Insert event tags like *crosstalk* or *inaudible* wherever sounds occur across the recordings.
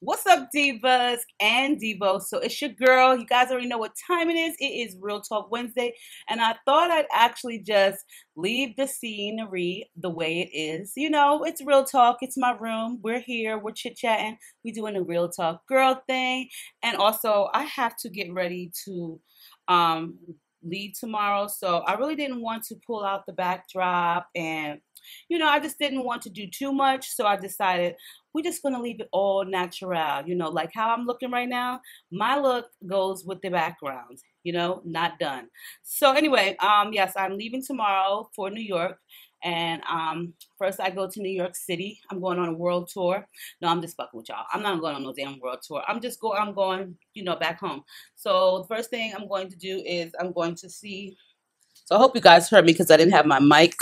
What's up, divas and divos? So it's your girl. You guys already know what time it is. It is Real Talk Wednesday, and I thought I'd actually just leave the scenery the way it is. You know, it's real talk. It's my room. We're here. We're chit chatting. We're doing a real talk girl thing, and also I have to get ready to um leave tomorrow. So I really didn't want to pull out the backdrop and you know, I just didn't want to do too much. So I decided we're just to leave it all natural. You know, like how I'm looking right now, my look goes with the background, you know, not done. So anyway, um, yes, I'm leaving tomorrow for New York. And um, first, I go to New York City. I'm going on a world tour. No, I'm just fucking with y'all. I'm not going on no damn world tour. I'm just go. I'm going, you know, back home. So the first thing I'm going to do is I'm going to see. So I hope you guys heard me because I didn't have my mic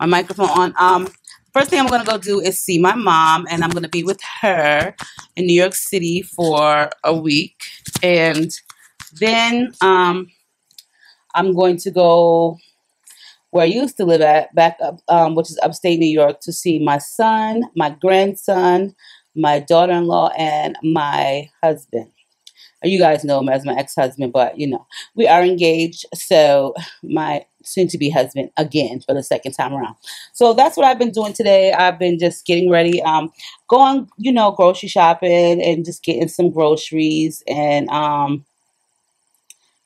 my microphone on. Um, first thing I'm going to go do is see my mom, and I'm going to be with her in New York City for a week. And then um, I'm going to go where I used to live at, back up, um, which is upstate New York, to see my son, my grandson, my daughter-in-law, and my husband you guys know him as my ex-husband, but you know, we are engaged. So my soon-to-be husband again for the second time around. So that's what I've been doing today. I've been just getting ready, um, going, you know, grocery shopping and just getting some groceries and um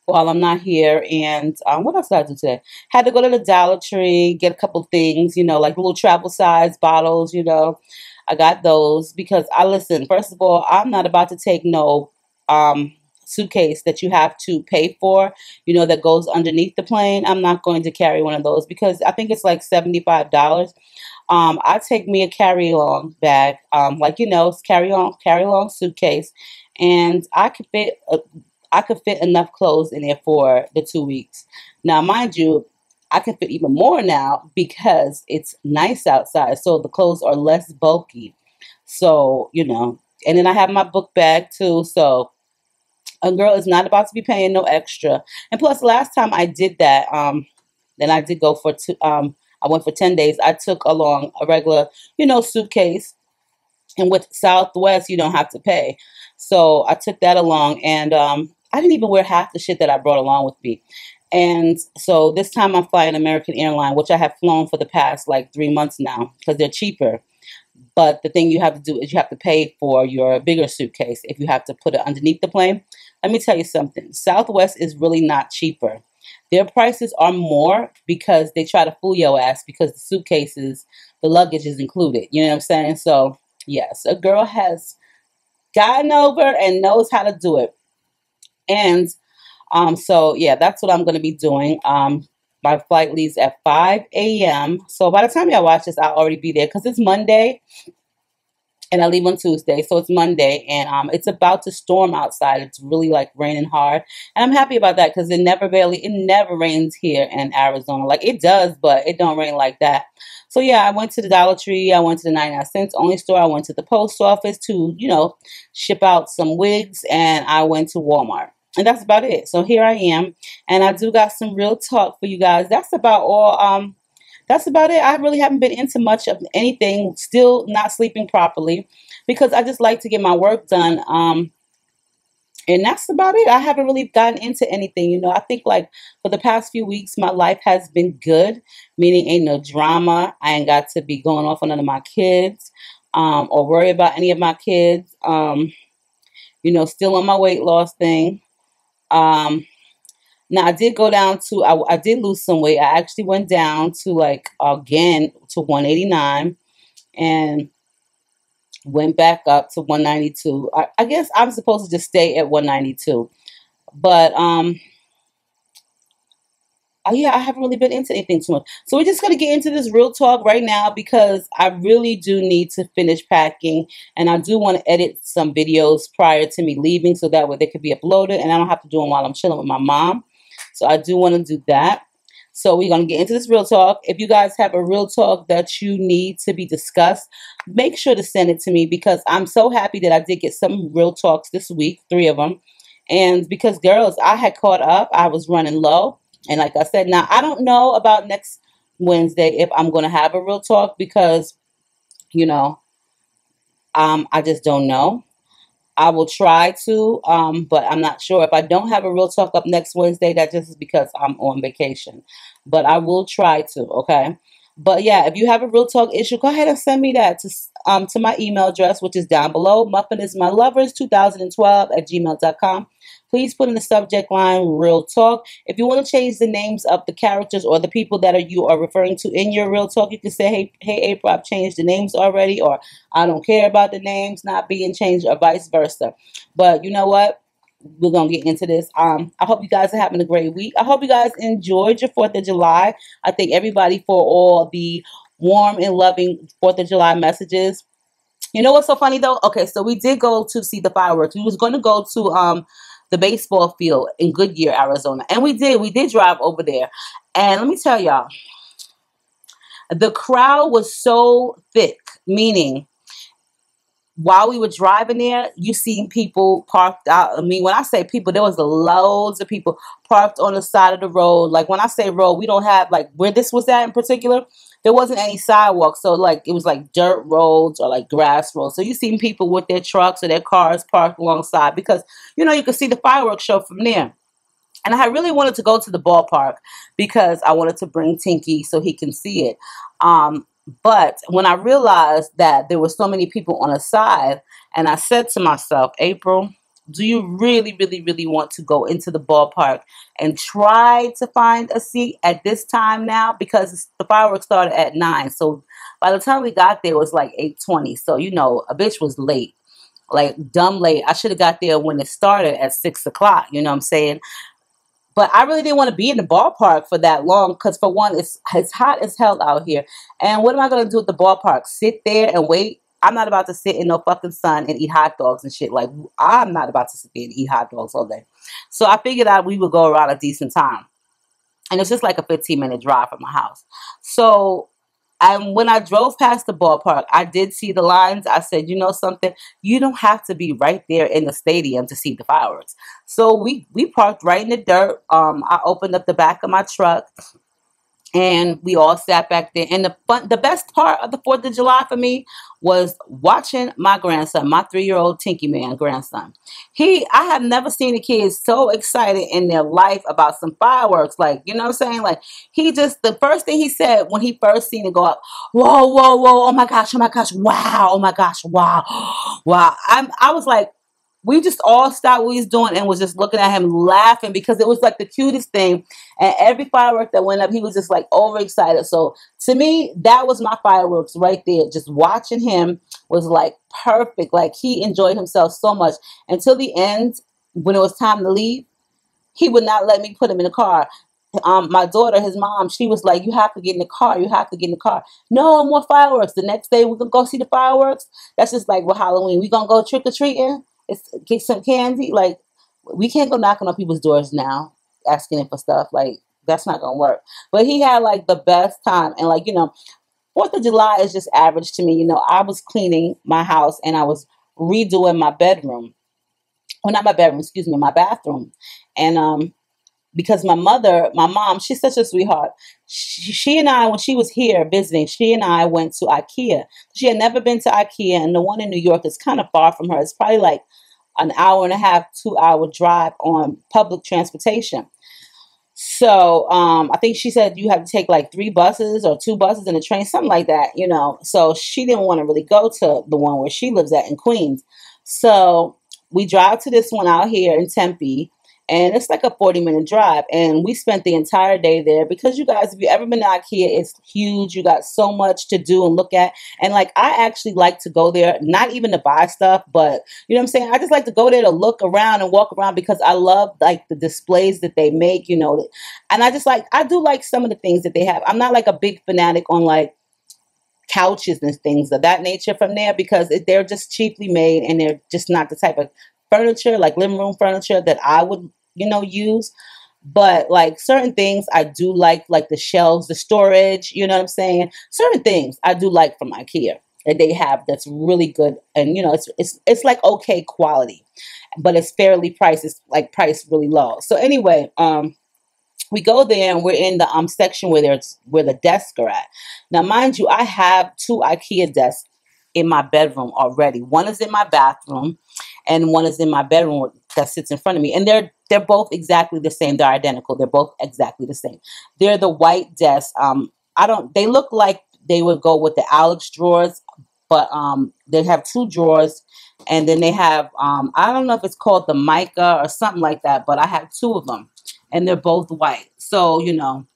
while I'm not here. And um, what else did I do today? Had to go to the Dollar Tree, get a couple things, you know, like little travel size bottles, you know. I got those because I listen, first of all, I'm not about to take no um, suitcase that you have to pay for, you know, that goes underneath the plane. I'm not going to carry one of those because I think it's like $75. Um, I take me a carry-along bag, um, like, you know, carry-on, carry-along suitcase, and I could fit, a, I could fit enough clothes in there for the two weeks. Now, mind you, I can fit even more now because it's nice outside, so the clothes are less bulky. So, you know, and then I have my book bag too, so a girl is not about to be paying no extra. And plus, last time I did that, um, then I did go for two, um, I went for 10 days. I took along a regular, you know, suitcase. And with Southwest, you don't have to pay. So I took that along and um, I didn't even wear half the shit that I brought along with me. And so this time I'm flying American Airline, which I have flown for the past like three months now because they're cheaper. But the thing you have to do is you have to pay for your bigger suitcase if you have to put it underneath the plane. Let me tell you something. Southwest is really not cheaper. Their prices are more because they try to fool your ass because the suitcases, the luggage is included. You know what I'm saying? So, yes, a girl has gotten over and knows how to do it. And um, so, yeah, that's what I'm going to be doing. Um, my flight leaves at 5 a.m. So by the time y'all watch this, I'll already be there because it's Monday and I leave on Tuesday. So it's Monday and um, it's about to storm outside. It's really like raining hard. And I'm happy about that because it never barely, it never rains here in Arizona. Like it does, but it don't rain like that. So yeah, I went to the Dollar Tree. I went to the 99 cents only store. I went to the post office to, you know, ship out some wigs and I went to Walmart. And that's about it. So here I am. And I do got some real talk for you guys. That's about all. Um, that's about it. I really haven't been into much of anything. Still not sleeping properly because I just like to get my work done. Um, and that's about it. I haven't really gotten into anything. You know, I think like for the past few weeks, my life has been good, meaning ain't no drama. I ain't got to be going off on none of my kids um, or worry about any of my kids. Um, you know, still on my weight loss thing. Um, now I did go down to I, I did lose some weight. I actually went down to like again to 189 and went back up to 192. I, I guess I'm supposed to just stay at 192. But um uh, yeah, I haven't really been into anything too much. So we're just going to get into this real talk right now because I really do need to finish packing and I do want to edit some videos prior to me leaving so that way they could be uploaded and I don't have to do them while I'm chilling with my mom. So I do want to do that. So we're going to get into this real talk. If you guys have a real talk that you need to be discussed, make sure to send it to me because I'm so happy that I did get some real talks this week, three of them. And because girls, I had caught up, I was running low. And like I said, now I don't know about next Wednesday if I'm going to have a real talk because, you know, um, I just don't know. I will try to, um, but I'm not sure. If I don't have a real talk up next Wednesday, that just is because I'm on vacation. But I will try to, okay? But yeah, if you have a real talk issue, go ahead and send me that to um to my email address, which is down below. Muffin is my lovers 2012 at gmail.com. Please put in the subject line real talk. If you want to change the names of the characters or the people that are you are referring to in your real talk, you can say, Hey, hey April, I've changed the names already, or I don't care about the names not being changed, or vice versa. But you know what? we're gonna get into this. Um, I hope you guys are having a great week. I hope you guys enjoyed your Fourth of July. I thank everybody for all the warm and loving Fourth of July messages. You know what's so funny though? Okay, so we did go to see the fireworks. We was going to go to um the baseball field in Goodyear, Arizona, and we did. We did drive over there, and let me tell y'all, the crowd was so thick. Meaning, while we were driving there, you seen people parked out. I mean, when I say people, there was loads of people parked on the side of the road. Like when I say road, we don't have like where this was at in particular. There wasn't any sidewalk, so like it was like dirt roads or like grass roads. So you seen people with their trucks or their cars parked alongside because you know you could see the fireworks show from there. And I really wanted to go to the ballpark because I wanted to bring Tinky so he can see it. Um, but when I realized that there were so many people on the side, and I said to myself, April, do you really, really, really want to go into the ballpark and try to find a seat at this time now? Because the fireworks started at 9. So by the time we got there, it was like 8.20. So, you know, a bitch was late. Like, dumb late. I should have got there when it started at 6 o'clock. You know what I'm saying? But I really didn't want to be in the ballpark for that long because, for one, it's it's hot as hell out here. And what am I going to do at the ballpark? Sit there and wait? I'm not about to sit in no fucking sun and eat hot dogs and shit. Like, I'm not about to sit there and eat hot dogs all day. So I figured out we would go around a decent time. And it's just like a 15 minute drive from my house. So and when I drove past the ballpark, I did see the lines. I said, you know something? You don't have to be right there in the stadium to see the fireworks. So we, we parked right in the dirt. Um, I opened up the back of my truck and we all sat back there. And the fun, the best part of the Fourth of July for me was watching my grandson, my three-year-old Tinky Man grandson. He, I have never seen a kid so excited in their life about some fireworks. Like, you know what I'm saying? Like, he just, the first thing he said when he first seen it go up, whoa, whoa, whoa, oh my gosh, oh my gosh, wow, oh my gosh, wow, *gasps* wow. I'm, I was like, we just all stopped what we was doing and was just looking at him laughing because it was like the cutest thing. And every firework that went up, he was just like overexcited. So to me, that was my fireworks right there. Just watching him was like perfect. Like he enjoyed himself so much until the end when it was time to leave. He would not let me put him in the car. Um, my daughter, his mom, she was like, "You have to get in the car. You have to get in the car." No more fireworks. The next day we're gonna go see the fireworks. That's just like with Halloween. We gonna go trick or treating it's some candy. Like we can't go knocking on people's doors now asking them for stuff. Like that's not gonna work. But he had like the best time and like, you know, Fourth of July is just average to me. You know, I was cleaning my house and I was redoing my bedroom. Well, not my bedroom, excuse me, my bathroom. And um because my mother, my mom, she's such a sweetheart. She, she, and I, when she was here visiting, she and I went to IKEA. She had never been to IKEA, and the one in New York is kind of far from her. It's probably like an hour and a half, two hour drive on public transportation. So um, I think she said you have to take like three buses or two buses and a train, something like that, you know. So she didn't want to really go to the one where she lives at in Queens. So we drive to this one out here in Tempe and it's like a 40 minute drive and we spent the entire day there because you guys if you ever been to ikea it's huge. You got so much to do and look at. And like i actually like to go there not even to buy stuff but you know what i'm saying? I just like to go there to look around and walk around because i love like the displays that they make you know? And i just like i do like some of the things that they have. I'm not like a big fanatic on like couches and things of that nature from there because they're just cheaply made and they're just not the type of furniture, like living room furniture that I would, you know, use. But like certain things I do like, like the shelves, the storage, you know what I'm saying? Certain things I do like from IKEA that they have that's really good and you know it's it's it's like okay quality but it's fairly priced it's like priced really low so anyway um we go there and we're in the um section where there's where the desks are at now mind you i have two ikea desks in my bedroom already one is in my bathroom and one is in my bedroom that sits in front of me. And they're they're both exactly the same. They're identical. They're both exactly the same. They're the white desk. Um, I don't. They look like they would go with the Alex drawers, but um, they have two drawers, and then they have um, I don't know if it's called the mica or something like that, but I have two of them, and they're both white. So you know,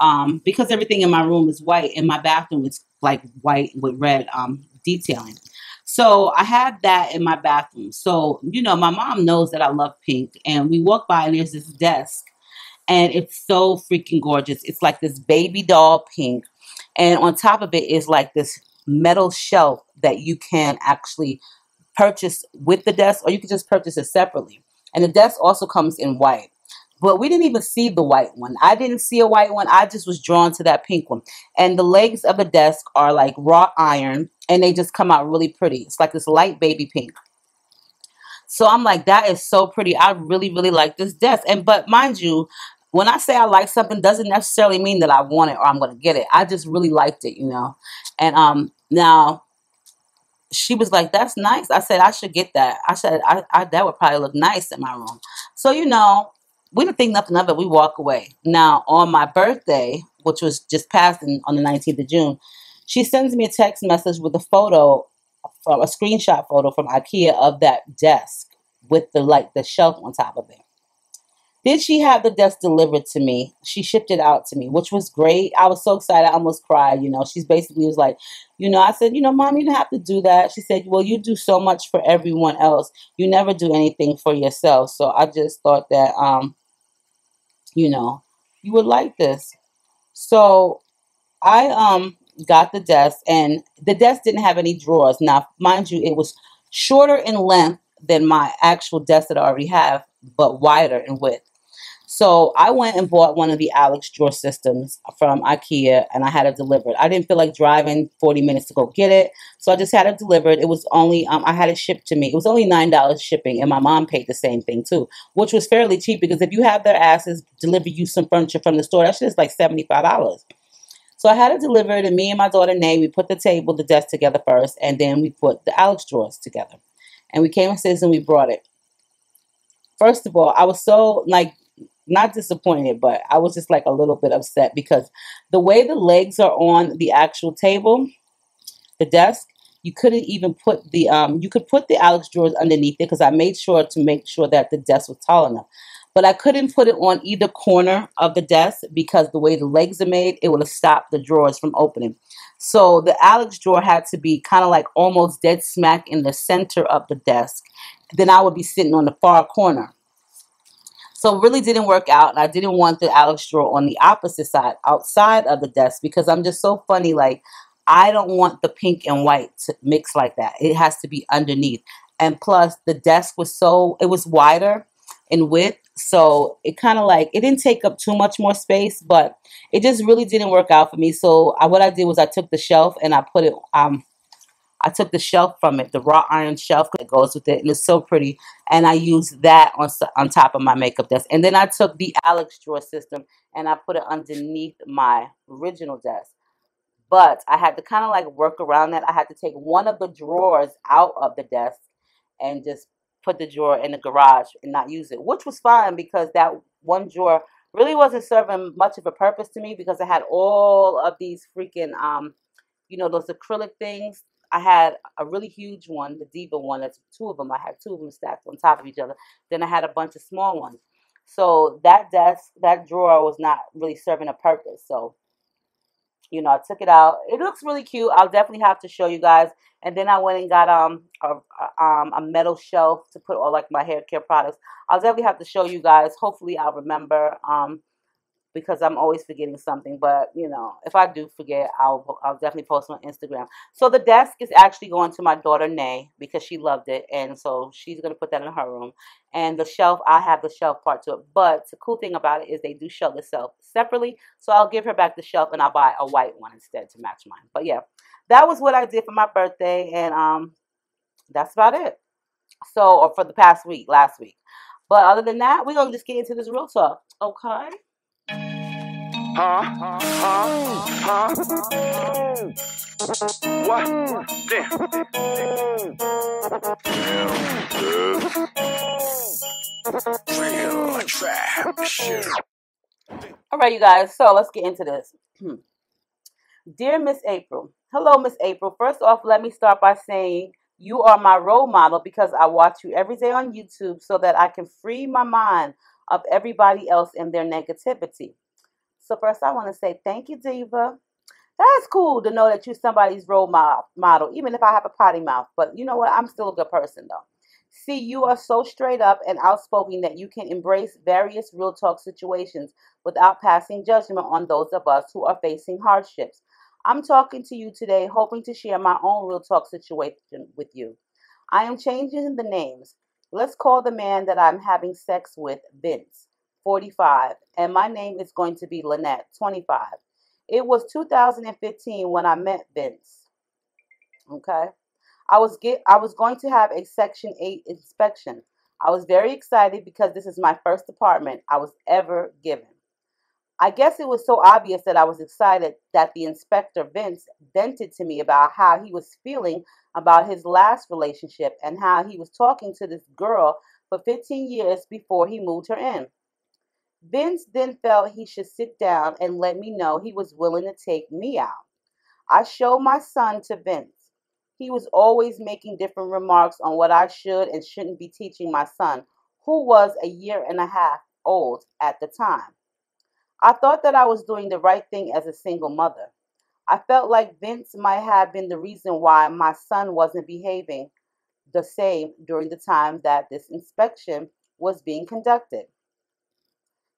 um, because everything in my room is white, in my bathroom it's like white with red um, detailing. So I have that in my bathroom. So, you know, my mom knows that I love pink. And we walk by and there's this desk. And it's so freaking gorgeous. It's like this baby doll pink. And on top of it is like this metal shelf that you can actually purchase with the desk or you can just purchase it separately. And the desk also comes in white. But we didn't even see the white one. I didn't see a white one. I just was drawn to that pink one. And the legs of the desk are like wrought iron and they just come out really pretty. It's like this light baby pink. So I'm like, that is so pretty. I really, really like this desk. And but mind you, when I say I like something, doesn't necessarily mean that I want it or I'm gonna get it. I just really liked it, you know. And um now she was like, "That's nice." I said, "I should get that." I said, I, I that would probably look nice in my room." So you know, we didn't think nothing of it. We walk away. Now on my birthday, which was just passed in, on the 19th of June, she sends me a text message with a photo from a screenshot photo from IKEA of that desk with the like the shelf on top of it. Did she have the desk delivered to me? She shipped it out to me, which was great. I was so excited, I almost cried. You know, she's basically was like, you know, I said, you know, mom, you don't have to do that. She said, well, you do so much for everyone else. You never do anything for yourself. So I just thought that, um, you know, you would like this. So I um got the desk and the desk didn't have any drawers. Now, mind you, it was shorter in length than my actual desk that I already have, but wider in width. So I went and bought one of the Alex drawer systems from IKEA and I had it delivered. I didn't feel like driving 40 minutes to go get it. So I just had it delivered. It was only, um, I had it shipped to me. It was only $9 shipping and my mom paid the same thing too, which was fairly cheap because if you have their asses deliver you some furniture from the store, that shit is like $75. So I had it delivered, and me and my daughter Nay, we put the table, the desk together first, and then we put the Alex drawers together. And we came upstairs and we brought it. First of all, I was so like not disappointed, but I was just like a little bit upset because the way the legs are on the actual table, the desk, you couldn't even put the um you could put the Alex drawers underneath it because I made sure to make sure that the desk was tall enough but I couldn't put it on either corner of the desk because the way the legs are made, it would have stopped the drawers from opening. So the Alex drawer had to be kind of like almost dead smack in the center of the desk. Then I would be sitting on the far corner. So really didn't work out. And I didn't want the Alex drawer on the opposite side, outside of the desk, because I'm just so funny. Like, I don't want the pink and white to mix like that. It has to be underneath. And plus, the desk was so, it was wider in width. So it kind of like, it didn't take up too much more space, but it just really didn't work out for me. So I, what I did was I took the shelf and I put it, um, I took the shelf from it, the wrought iron shelf that goes with it, and it's so pretty. And I used that on on top of my makeup desk. And then I took the Alex drawer system and I put it underneath my original desk. But I had to kind of like work around that. I had to take one of the drawers out of the desk and just put the drawer in the garage and not use it, which was fine because that one drawer really wasn't serving much of a purpose to me because I had all of these freaking, um, you know, those acrylic things. I had a really huge one, the Diva one. That's two of them. I had two of them stacked on top of each other. Then I had a bunch of small ones. So that desk, that drawer was not really serving a purpose. So you know, I took it out. It looks really cute. I'll definitely have to show you guys. And then I went and got um a, um, a metal shelf to put all like my hair care products. I'll definitely have to show you guys. Hopefully I'll remember. Um, because I'm always forgetting something. But you know, if I do forget, I'll I'll definitely post on Instagram. So the desk is actually going to my daughter Nay because she loved it, and so she's gonna put that in her room. And the shelf, I have the shelf part to it. But the cool thing about it is they do shelf the shelf separately. So I'll give her back the shelf and I'll buy a white one instead to match mine. But yeah, that was what I did for my birthday, and um, that's about it. So, or for the past week, last week. But other than that, we're gonna just get into this real talk. Okay. Huh? Huh? Huh? What? Damn. All right, you guys, so let's get into this. *clears throat* Dear Miss April, hello, Miss April. First off, let me start by saying you are my role model because I watch you every day on YouTube so that I can free my mind of everybody else and their negativity. So first, I want to say thank you, Diva. That's cool to know that you're somebody's role model, even if I have a potty mouth. But you know what? I'm still a good person, though. See, you are so straight up and outspoken that you can embrace various real talk situations without passing judgment on those of us who are facing hardships. I'm talking to you today, hoping to share my own real talk situation with you. I am changing the names. Let's call the man that I'm having sex with Vince, 45, and my name is going to be Lynette, 25. It was 2015 when I met Vince. Okay. I was get I was going to have a section 8 inspection. I was very excited because this is my first apartment I was ever given. I guess it was so obvious that I was excited that the inspector Vince vented to me about how he was feeling about his last relationship and how he was talking to this girl for 15 years before he moved her in. Vince then felt he should sit down and let me know he was willing to take me out. I showed my son to Vince. He was always making different remarks on what I should and shouldn't be teaching my son, who was a year and a half old at the time. I thought that I was doing the right thing as a single mother. I felt like Vince might have been the reason why my son wasn't behaving the same during the time that this inspection was being conducted.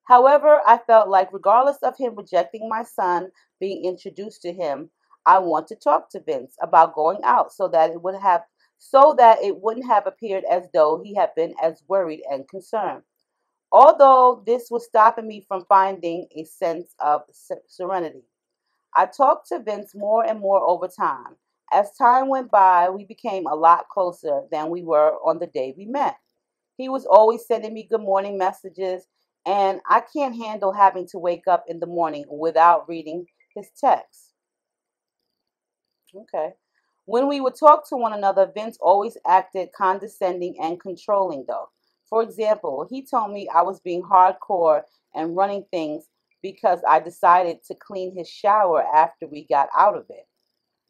However, I felt like regardless of him rejecting my son being introduced to him, I want to talk to Vince about going out so that it would have so that it wouldn't have appeared as though he had been as worried and concerned. Although this was stopping me from finding a sense of serenity. I talked to Vince more and more over time. As time went by, we became a lot closer than we were on the day we met. He was always sending me good morning messages, and I can't handle having to wake up in the morning without reading his text. Okay. When we would talk to one another, Vince always acted condescending and controlling, though. For example, he told me I was being hardcore and running things because I decided to clean his shower after we got out of it.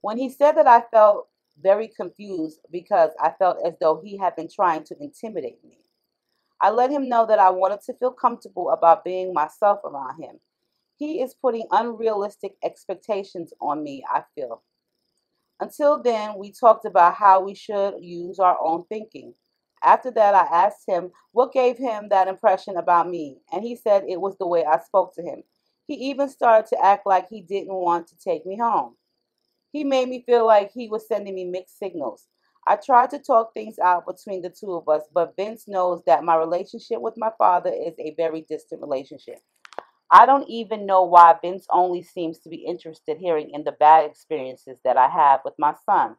When he said that, I felt very confused because I felt as though he had been trying to intimidate me. I let him know that I wanted to feel comfortable about being myself around him. He is putting unrealistic expectations on me, I feel. Until then, we talked about how we should use our own thinking. After that, I asked him what gave him that impression about me, and he said it was the way I spoke to him. He even started to act like he didn't want to take me home. He made me feel like he was sending me mixed signals. I tried to talk things out between the two of us, but Vince knows that my relationship with my father is a very distant relationship. I don't even know why Vince only seems to be interested hearing in the bad experiences that I have with my son.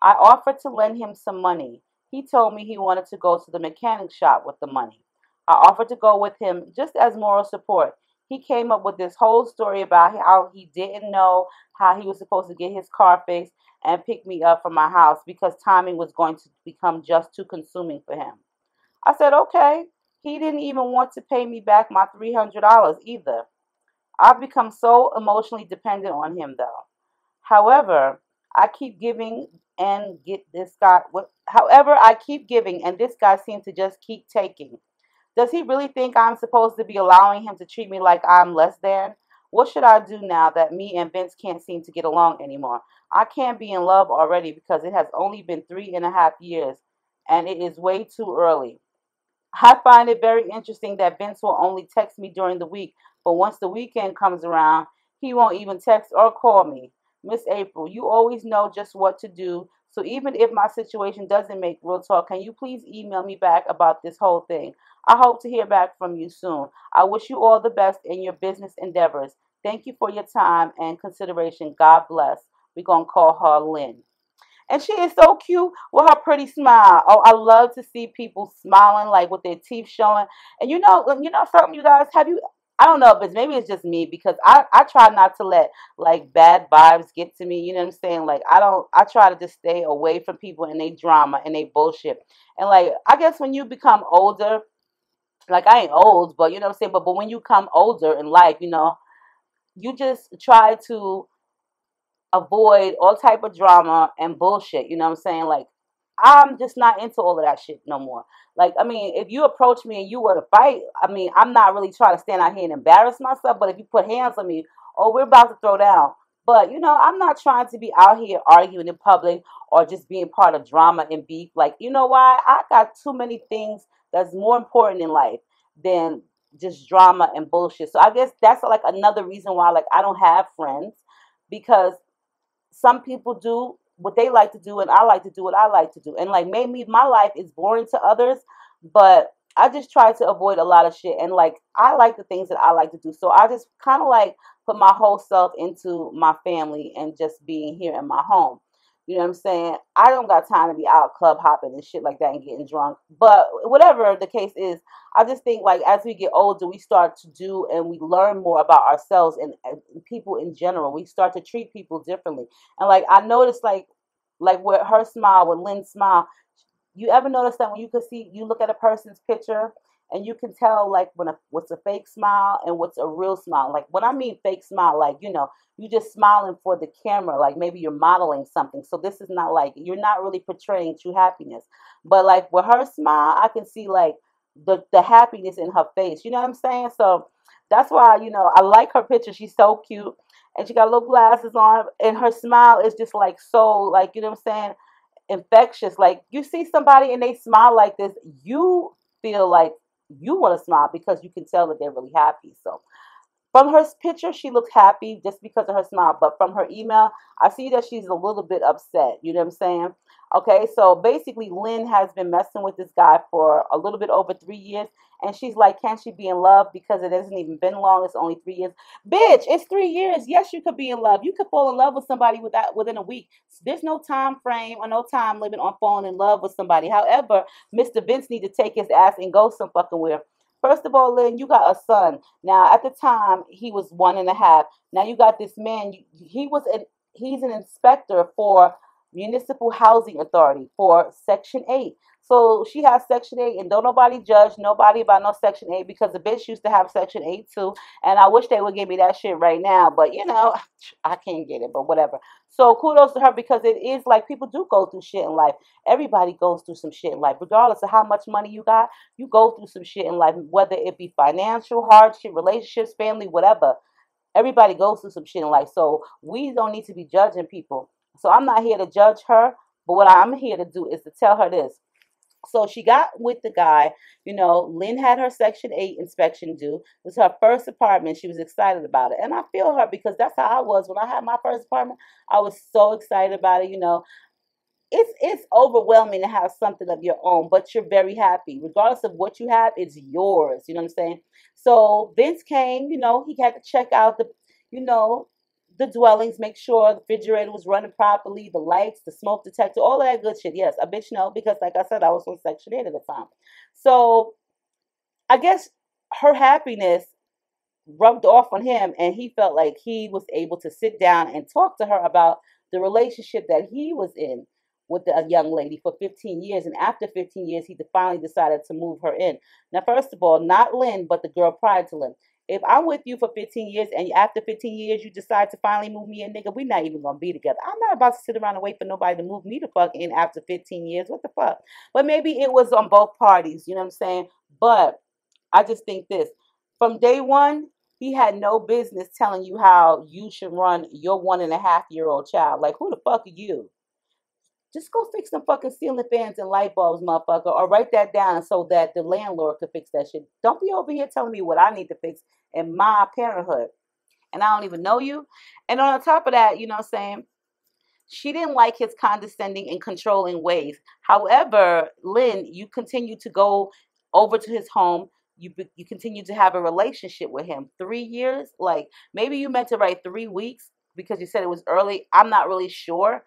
I offered to lend him some money. He told me he wanted to go to the mechanic shop with the money. I offered to go with him just as moral support. He came up with this whole story about how he didn't know how he was supposed to get his car fixed and pick me up from my house because timing was going to become just too consuming for him. I said, okay, he didn't even want to pay me back my $300 either. I've become so emotionally dependent on him, though. However, I keep giving and get this guy. However, I keep giving, and this guy seems to just keep taking. Does he really think I'm supposed to be allowing him to treat me like I'm less than? What should I do now that me and Vince can't seem to get along anymore? I can't be in love already because it has only been three and a half years, and it is way too early. I find it very interesting that Vince will only text me during the week, but once the weekend comes around, he won't even text or call me. Miss April, you always know just what to do. So even if my situation doesn't make real talk, can you please email me back about this whole thing? I hope to hear back from you soon. I wish you all the best in your business endeavors. Thank you for your time and consideration. God bless. We're going to call her Lynn. And she is so cute with her pretty smile. Oh, I love to see people smiling, like with their teeth showing. And you know, you know something, you guys, have you I don't know but maybe it's just me because I, I try not to let like bad vibes get to me. You know what I'm saying? Like I don't I try to just stay away from people and they drama and they bullshit. And like I guess when you become older, like I ain't old, but you know what I'm saying. But but when you come older in life, you know, you just try to avoid all type of drama and bullshit. You know what I'm saying? Like I'm just not into all of that shit no more. Like, I mean, if you approach me and you were to fight, I mean, I'm not really trying to stand out here and embarrass myself, but if you put hands on me, oh, we're about to throw down. But, you know, I'm not trying to be out here arguing in public or just being part of drama and beef. Like, you know why? I got too many things that's more important in life than just drama and bullshit. So I guess that's like another reason why like I don't have friends because some people do what they like to do and I like to do what I like to do. And like maybe my life is boring to others, but I just try to avoid a lot of shit and like I like the things that I like to do. So I just kind of like put my whole self into my family and just being here in my home. You know what I'm saying? I don't got time to be out club hopping and shit like that and getting drunk. But whatever the case is, I just think like as we get older, we start to do and we learn more about ourselves and, and people in general. We start to treat people differently. And like I noticed like like with her smile, with Lynn's smile, you ever notice that when you could see you look at a person's picture and you can tell like when a what's a fake smile and what's a real smile. Like what I mean fake smile, like you know, you just smiling for the camera, like maybe you're modeling something. So this is not like you're not really portraying true happiness. But like with her smile, I can see like the the happiness in her face. You know what I'm saying? So that's why you know I like her picture. She's so cute, and she got little glasses on, and her smile is just like so like you know what I'm saying infectious. Like you see somebody and they smile like this, you feel like you want to smile because you can tell that they're really happy. So from her picture, she looks happy just because of her smile. But from her email, I see that she's a little bit upset. You know what I'm saying? Okay, so basically, Lynn has been messing with this guy for a little bit over three years. And she's like, can she be in love? Because it hasn't even been long. It's only three years. Bitch, it's three years. Yes, you could be in love. You could fall in love with somebody without, within a week. There's no time frame or no time limit on falling in love with somebody. However, Mr. Vince need to take his ass and go some fucking where. First of all, Lynn, you got a son. Now, at the time, he was one and a half. Now you got this man. He was an he's an inspector for Municipal Housing Authority for Section 8. So she has Section 8, and don't nobody judge nobody about no Section 8 because the bitch used to have Section 8 too. And I wish they would give me that shit right now. But, you know, *laughs* I can't get it, but whatever. So kudos to her because it is like people do go through shit in life. Everybody goes through some shit in life. Regardless of how much money you got, you go through some shit in life, whether it be financial hardship, relationships, family, whatever. Everybody goes through some shit in life. So we don't need to be judging people. So I'm not here to judge her, but what I'm here to do is to tell her this. So she got with the guy. You know, Lynn had her Section 8 inspection due. It was her first apartment. She was excited about it. And I feel her because that's how I was when I had my first apartment. I was so excited about it. You know, it's it's overwhelming to have something of your own, but you're very happy. Regardless of what you have, it's yours. You know what I'm saying? So Vince came, you know, he had to check out the, you know, the dwellings, make sure the refrigerator was running properly, the lights, the smoke detector, all that good shit. Yes, a bitch no, because like I said, I was on Section 8 at the time. So I guess her happiness rubbed off on him and he felt like he was able to sit down and talk to her about the relationship that he was in with a young lady for 15 years and after 15 years he finally decided to move her in now first of all not lynn but the girl prior to lynn if I'm with you for 15 years and after 15 years you decide to finally move me in, nigga, we're not even gonna be together. I'm not about to sit around and wait for nobody to move me the fuck in after 15 years. What the fuck? But maybe it was on both parties, you know what I'm saying? But I just think this from day one, he had no business telling you how you should run your one and a half year old child. Like, who the fuck are you? Just go fix some fucking ceiling fans and light bulbs, motherfucker, or write that down so that the landlord could fix that shit. Don't be over here telling me what I need to fix in my parenthood. And I don't even know you. And on top of that, you know what I'm saying? She didn't like his condescending and controlling ways. However, Lynn, you continue to go over to his home. You you continue to have a relationship with him. Three years, like maybe you meant to write three weeks because you said it was early. I'm not really sure.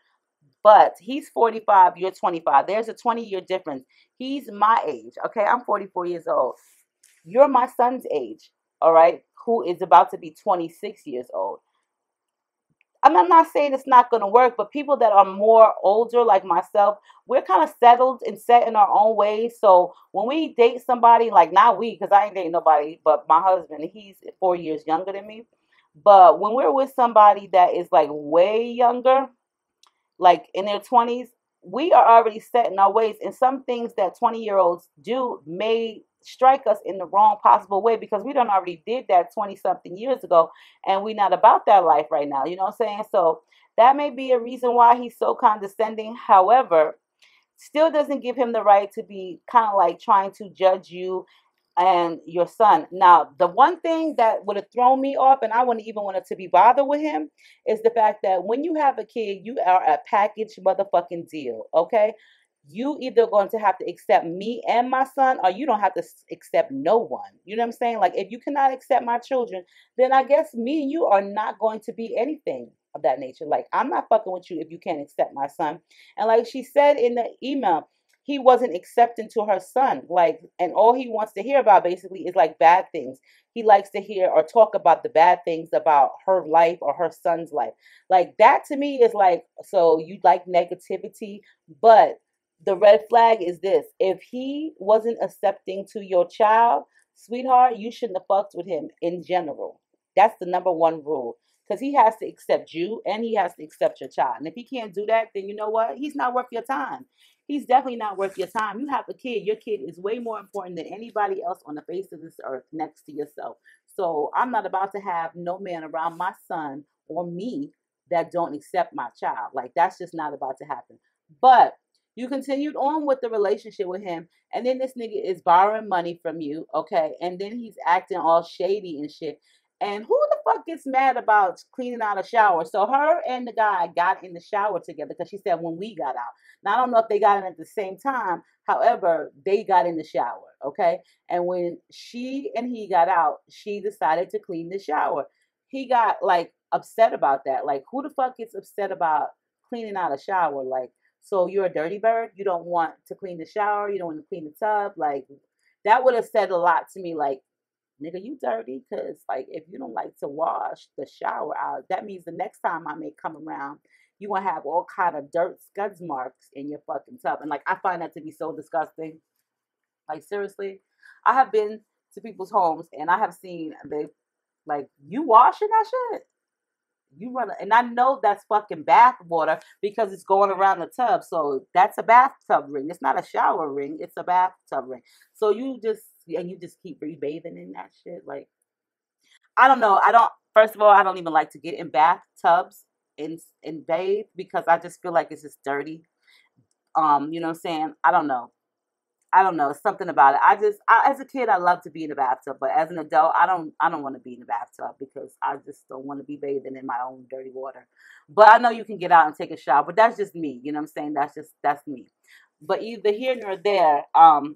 But he's 45, you're 25. There's a 20 year difference. He's my age. Okay, I'm 44 years old. You're my son's age, all right, who is about to be 26 years old. I'm not saying it's not going to work, but people that are more older, like myself, we're kind of settled and set in our own ways. So when we date somebody, like not we, because I ain't dating nobody, but my husband, he's four years younger than me. But when we're with somebody that is like way younger, like in their 20s, we are already set in our ways. And some things that 20 year olds do may strike us in the wrong possible way because we don't already did that 20 something years ago and we're not about that life right now. You know what I'm saying? So that may be a reason why he's so condescending. However, still doesn't give him the right to be kind of like trying to judge you and your son. Now, the one thing that would have thrown me off, and I wouldn't even want to be bothered with him, is the fact that when you have a kid, you are a package motherfucking deal, okay? You either going to have to accept me and my son, or you don't have to accept no one. You know what I'm saying? Like, if you cannot accept my children, then I guess me and you are not going to be anything of that nature. Like, I'm not fucking with you if you can't accept my son. And like she said in the email, he wasn't accepting to her son. Like, and all he wants to hear about basically is like bad things. He likes to hear or talk about the bad things about her life or her son's life. Like, that to me is like, so you like negativity, but the red flag is this if he wasn't accepting to your child, sweetheart, you shouldn't have fucked with him in general. That's the number one rule because he has to accept you and he has to accept your child. And if he can't do that, then you know what? He's not worth your time he's definitely not worth your time. You have a kid. Your kid is way more important than anybody else on the face of this earth next to yourself. So I'm not about to have no man around my son or me that don't accept my child. Like that's just not about to happen. But you continued on with the relationship with him, and then this nigga is borrowing money from you, okay? And then he's acting all shady and shit. And who the fuck gets mad about cleaning out a shower? So her and the guy got in the shower together because she said when we got out. Now I don't know if they got in at the same time. However, they got in the shower, okay? And when she and he got out, she decided to clean the shower. He got like upset about that. Like who the fuck gets upset about cleaning out a shower? Like so you're a dirty bird. You don't want to clean the shower. You don't want to clean the tub. Like that would have said a lot to me. Like nigga, you dirty. Cause like if you don't like to wash the shower out, that means the next time I may come around, you gonna have all kind of dirt scuds marks in your fucking tub. And like I find that to be so disgusting. Like seriously, I have been to people's homes and I have seen they like you washing that shit. You run, and I know that's fucking bath water because it's going around the tub. So that's a bathtub ring. It's not a shower ring. It's a bathtub ring. So you just and you just keep rebathing in that shit. Like, I don't know. I don't. First of all, I don't even like to get in bathtubs and and bathe because I just feel like it's just dirty. Um, you know what I'm saying? I don't know. I don't know. Something about it. I just, I, as a kid, I love to be in the bathtub, but as an adult, I don't, I don't want to be in the bathtub because I just don't want to be bathing in my own dirty water. But I know you can get out and take a shower, but that's just me. You know what I'm saying? That's just, that's me. But either here nor there, um,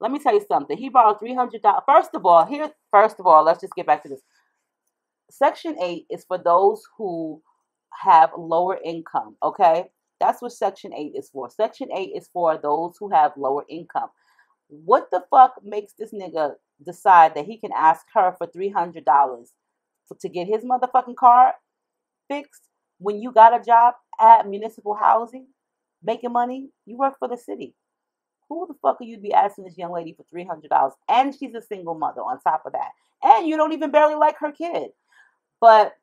let me tell you something. He borrowed three hundred dollars. First of all, here. First of all, let's just get back to this. Section eight is for those who have lower income. Okay, that's what Section eight is for. Section eight is for those who have lower income. What the fuck makes this nigga decide that he can ask her for three hundred dollars to get his motherfucking car fixed when you got a job at municipal housing, making money? You work for the city. Who the fuck are you be asking this young lady for three hundred dollars? And she's a single mother on top of that, and you don't even barely like her kid. But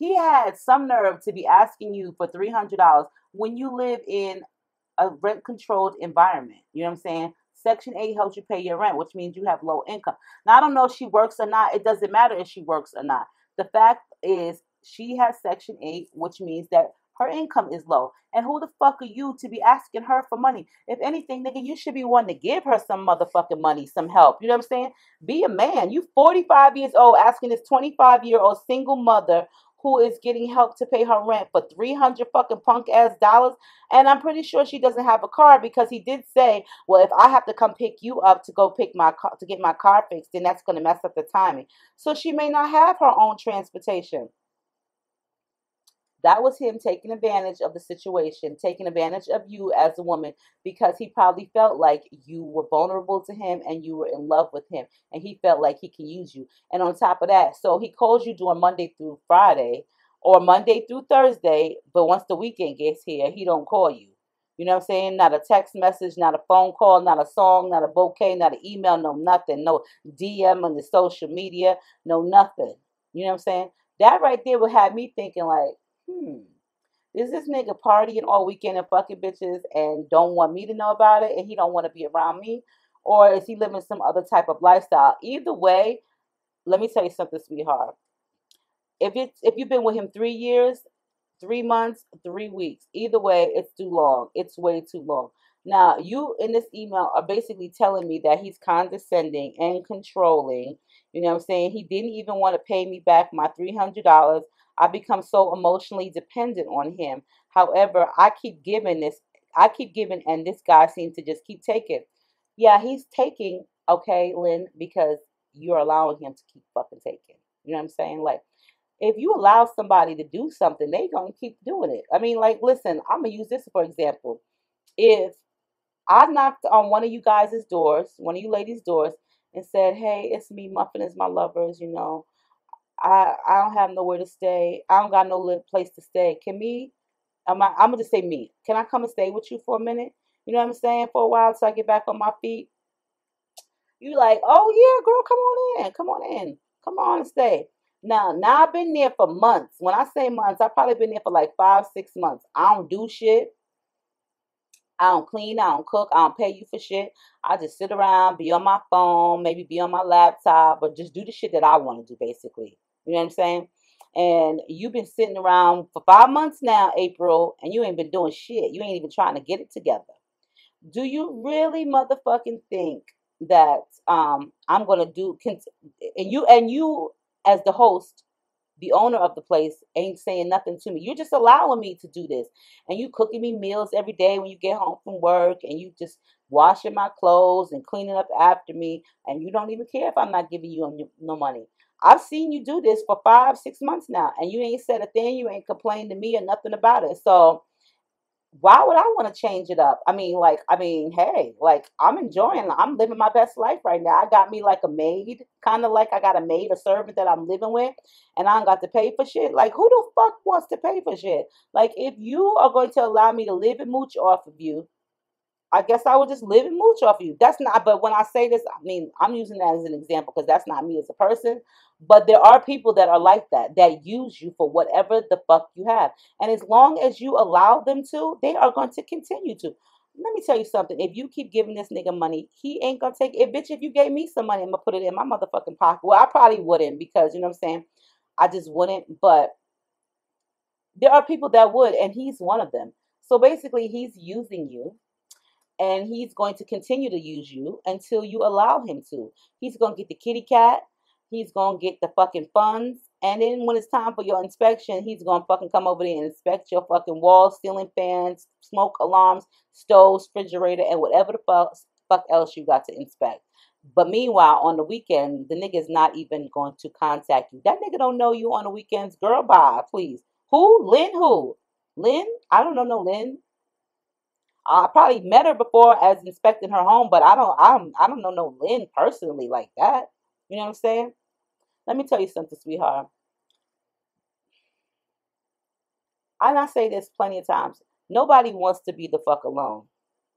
he had some nerve to be asking you for three hundred dollars when you live in a rent controlled environment. You know what I'm saying? Section 8 helps you pay your rent, which means you have low income. Now, I don't know if she works or not. It doesn't matter if she works or not. The fact is, she has Section 8, which means that her income is low. And who the fuck are you to be asking her for money? If anything, nigga, you should be one to give her some motherfucking money, some help. You know what I'm saying? Be a man. You 45 years old asking this 25 year old single mother who is getting help to pay her rent for 300 fucking punk ass dollars. And I'm pretty sure she doesn't have a car because he did say, well, if I have to come pick you up to go pick my car, to get my car fixed, then that's going to mess up the timing. So she may not have her own transportation. That was him taking advantage of the situation, taking advantage of you as a woman because he probably felt like you were vulnerable to him and you were in love with him and he felt like he can use you. And on top of that, so he calls you during Monday through Friday or Monday through Thursday, but once the weekend gets here, he don't call you. You know what I'm saying? Not a text message, not a phone call, not a song, not a bouquet, not an email, no nothing, no DM on the social media, no nothing. You know what I'm saying? That right there would have me thinking like, hmm, is this nigga partying all weekend and fucking bitches and don't want me to know about it and he don't want to be around me? Or is he living some other type of lifestyle? Either way, let me tell you something, sweetheart. If it's if you've been with him three years, three months, three weeks, either way, it's too long. It's way too long. Now, you in this email are basically telling me that he's condescending and controlling. You know what I'm saying? He didn't even want to pay me back my $300. I become so emotionally dependent on him. However, I keep giving this, I keep giving, and this guy seems to just keep taking. Yeah, he's taking, okay, Lynn, because you're allowing him to keep fucking taking. You know what I'm saying? Like, if you allow somebody to do something, they gonna keep doing it. I mean, like, listen, I'm gonna use this for example. If I knocked on one of you guys' doors, one of you ladies' doors, and said, "Hey, it's me. Muffin is my lovers. You know, I I don't have nowhere to stay. I don't got no place to stay. Can me? I'm I'm gonna just say me. Can I come and stay with you for a minute? You know what I'm saying? For a while, so I get back on my feet. You like, oh yeah, girl, come on in, come on in, come on and stay. Now, now I've been there for months. When I say months, I've probably been there for like five, six months. I don't do shit. I don't clean, I don't cook, I don't pay you for shit. I just sit around, be on my phone, maybe be on my laptop, but just do the shit that I want to do, basically. You know what I'm saying? And you've been sitting around for five months now, April, and you ain't been doing shit. You ain't even trying to get it together. Do you really motherfucking think that um I'm gonna do and you and you as the host the owner of the place ain't saying nothing to me. You're just allowing me to do this. And you cooking me meals every day when you get home from work and you just washing my clothes and cleaning up after me. And you don't even care if I'm not giving you no money. I've seen you do this for five, six months now, and you ain't said a thing. You ain't complained to me or nothing about it. So why would I want to change it up? I mean, like, I mean, hey, like, I'm enjoying, I'm living my best life right now. I got me like a maid, kind of like I got a maid, a servant that I'm living with, and I don't got to pay for shit. Like, who the fuck wants to pay for shit? Like, if you are going to allow me to live and mooch off of you, I guess I would just live and mooch off of you. That's not, but when I say this, I mean, I'm using that as an example because that's not me as a person. But there are people that are like that, that use you for whatever the fuck you have. And as long as you allow them to, they are going to continue to. Let me tell you something. If you keep giving this nigga money, he ain't gonna take it. Bitch, if you gave me some money, I'm gonna put it in my motherfucking pocket. Well, I probably wouldn't because you know what I'm saying? I just wouldn't. But there are people that would, and he's one of them. So basically, he's using you and he's going to continue to use you until you allow him to. He's going to get the kitty cat. He's going to get the fucking funds. And then when it's time for your inspection, he's going to fucking come over there and inspect your fucking walls, ceiling fans, smoke alarms, stoves, refrigerator, and whatever the fuck, fuck else you got to inspect. But meanwhile, on the weekend, the nigga is not even going to contact you. That nigga don't know you on the weekends. Girl, bye, please. Who? Lynn who? Lynn? I don't know no Lynn. I probably met her before as inspecting her home, but I don't I don't I don't know no Lynn personally like that. You know what I'm saying? Let me tell you something, sweetheart. I say this plenty of times. Nobody wants to be the fuck alone.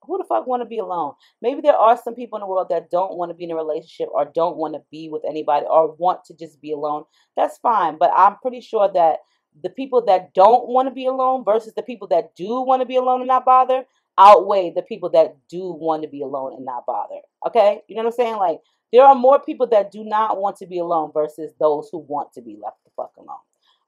Who the fuck want to be alone? Maybe there are some people in the world that don't want to be in a relationship or don't want to be with anybody or want to just be alone. That's fine. But I'm pretty sure that the people that don't want to be alone versus the people that do want to be alone and not bother, outweigh the people that do want to be alone and not bother. Okay? You know what I'm saying? Like, there are more people that do not want to be alone versus those who want to be left the fuck alone.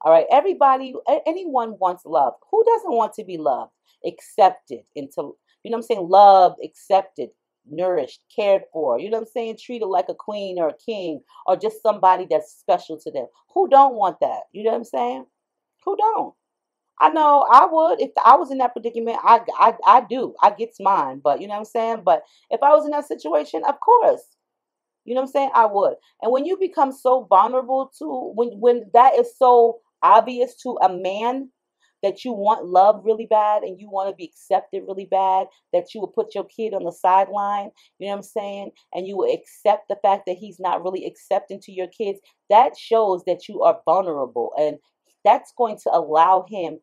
All right? Everybody, anyone wants love. Who doesn't want to be loved, accepted, into, you know what I'm saying? Loved, accepted, nourished, cared for. You know what I'm saying? Treated like a queen or a king or just somebody that's special to them. Who don't want that? You know what I'm saying? Who don't? I know I would if I was in that predicament. I, I, I do. I gets mine, but you know what I'm saying. But if I was in that situation, of course, you know what I'm saying. I would. And when you become so vulnerable to when when that is so obvious to a man that you want love really bad and you want to be accepted really bad, that you will put your kid on the sideline, you know what I'm saying? And you will accept the fact that he's not really accepting to your kids, that shows that you are vulnerable. And that's going to allow him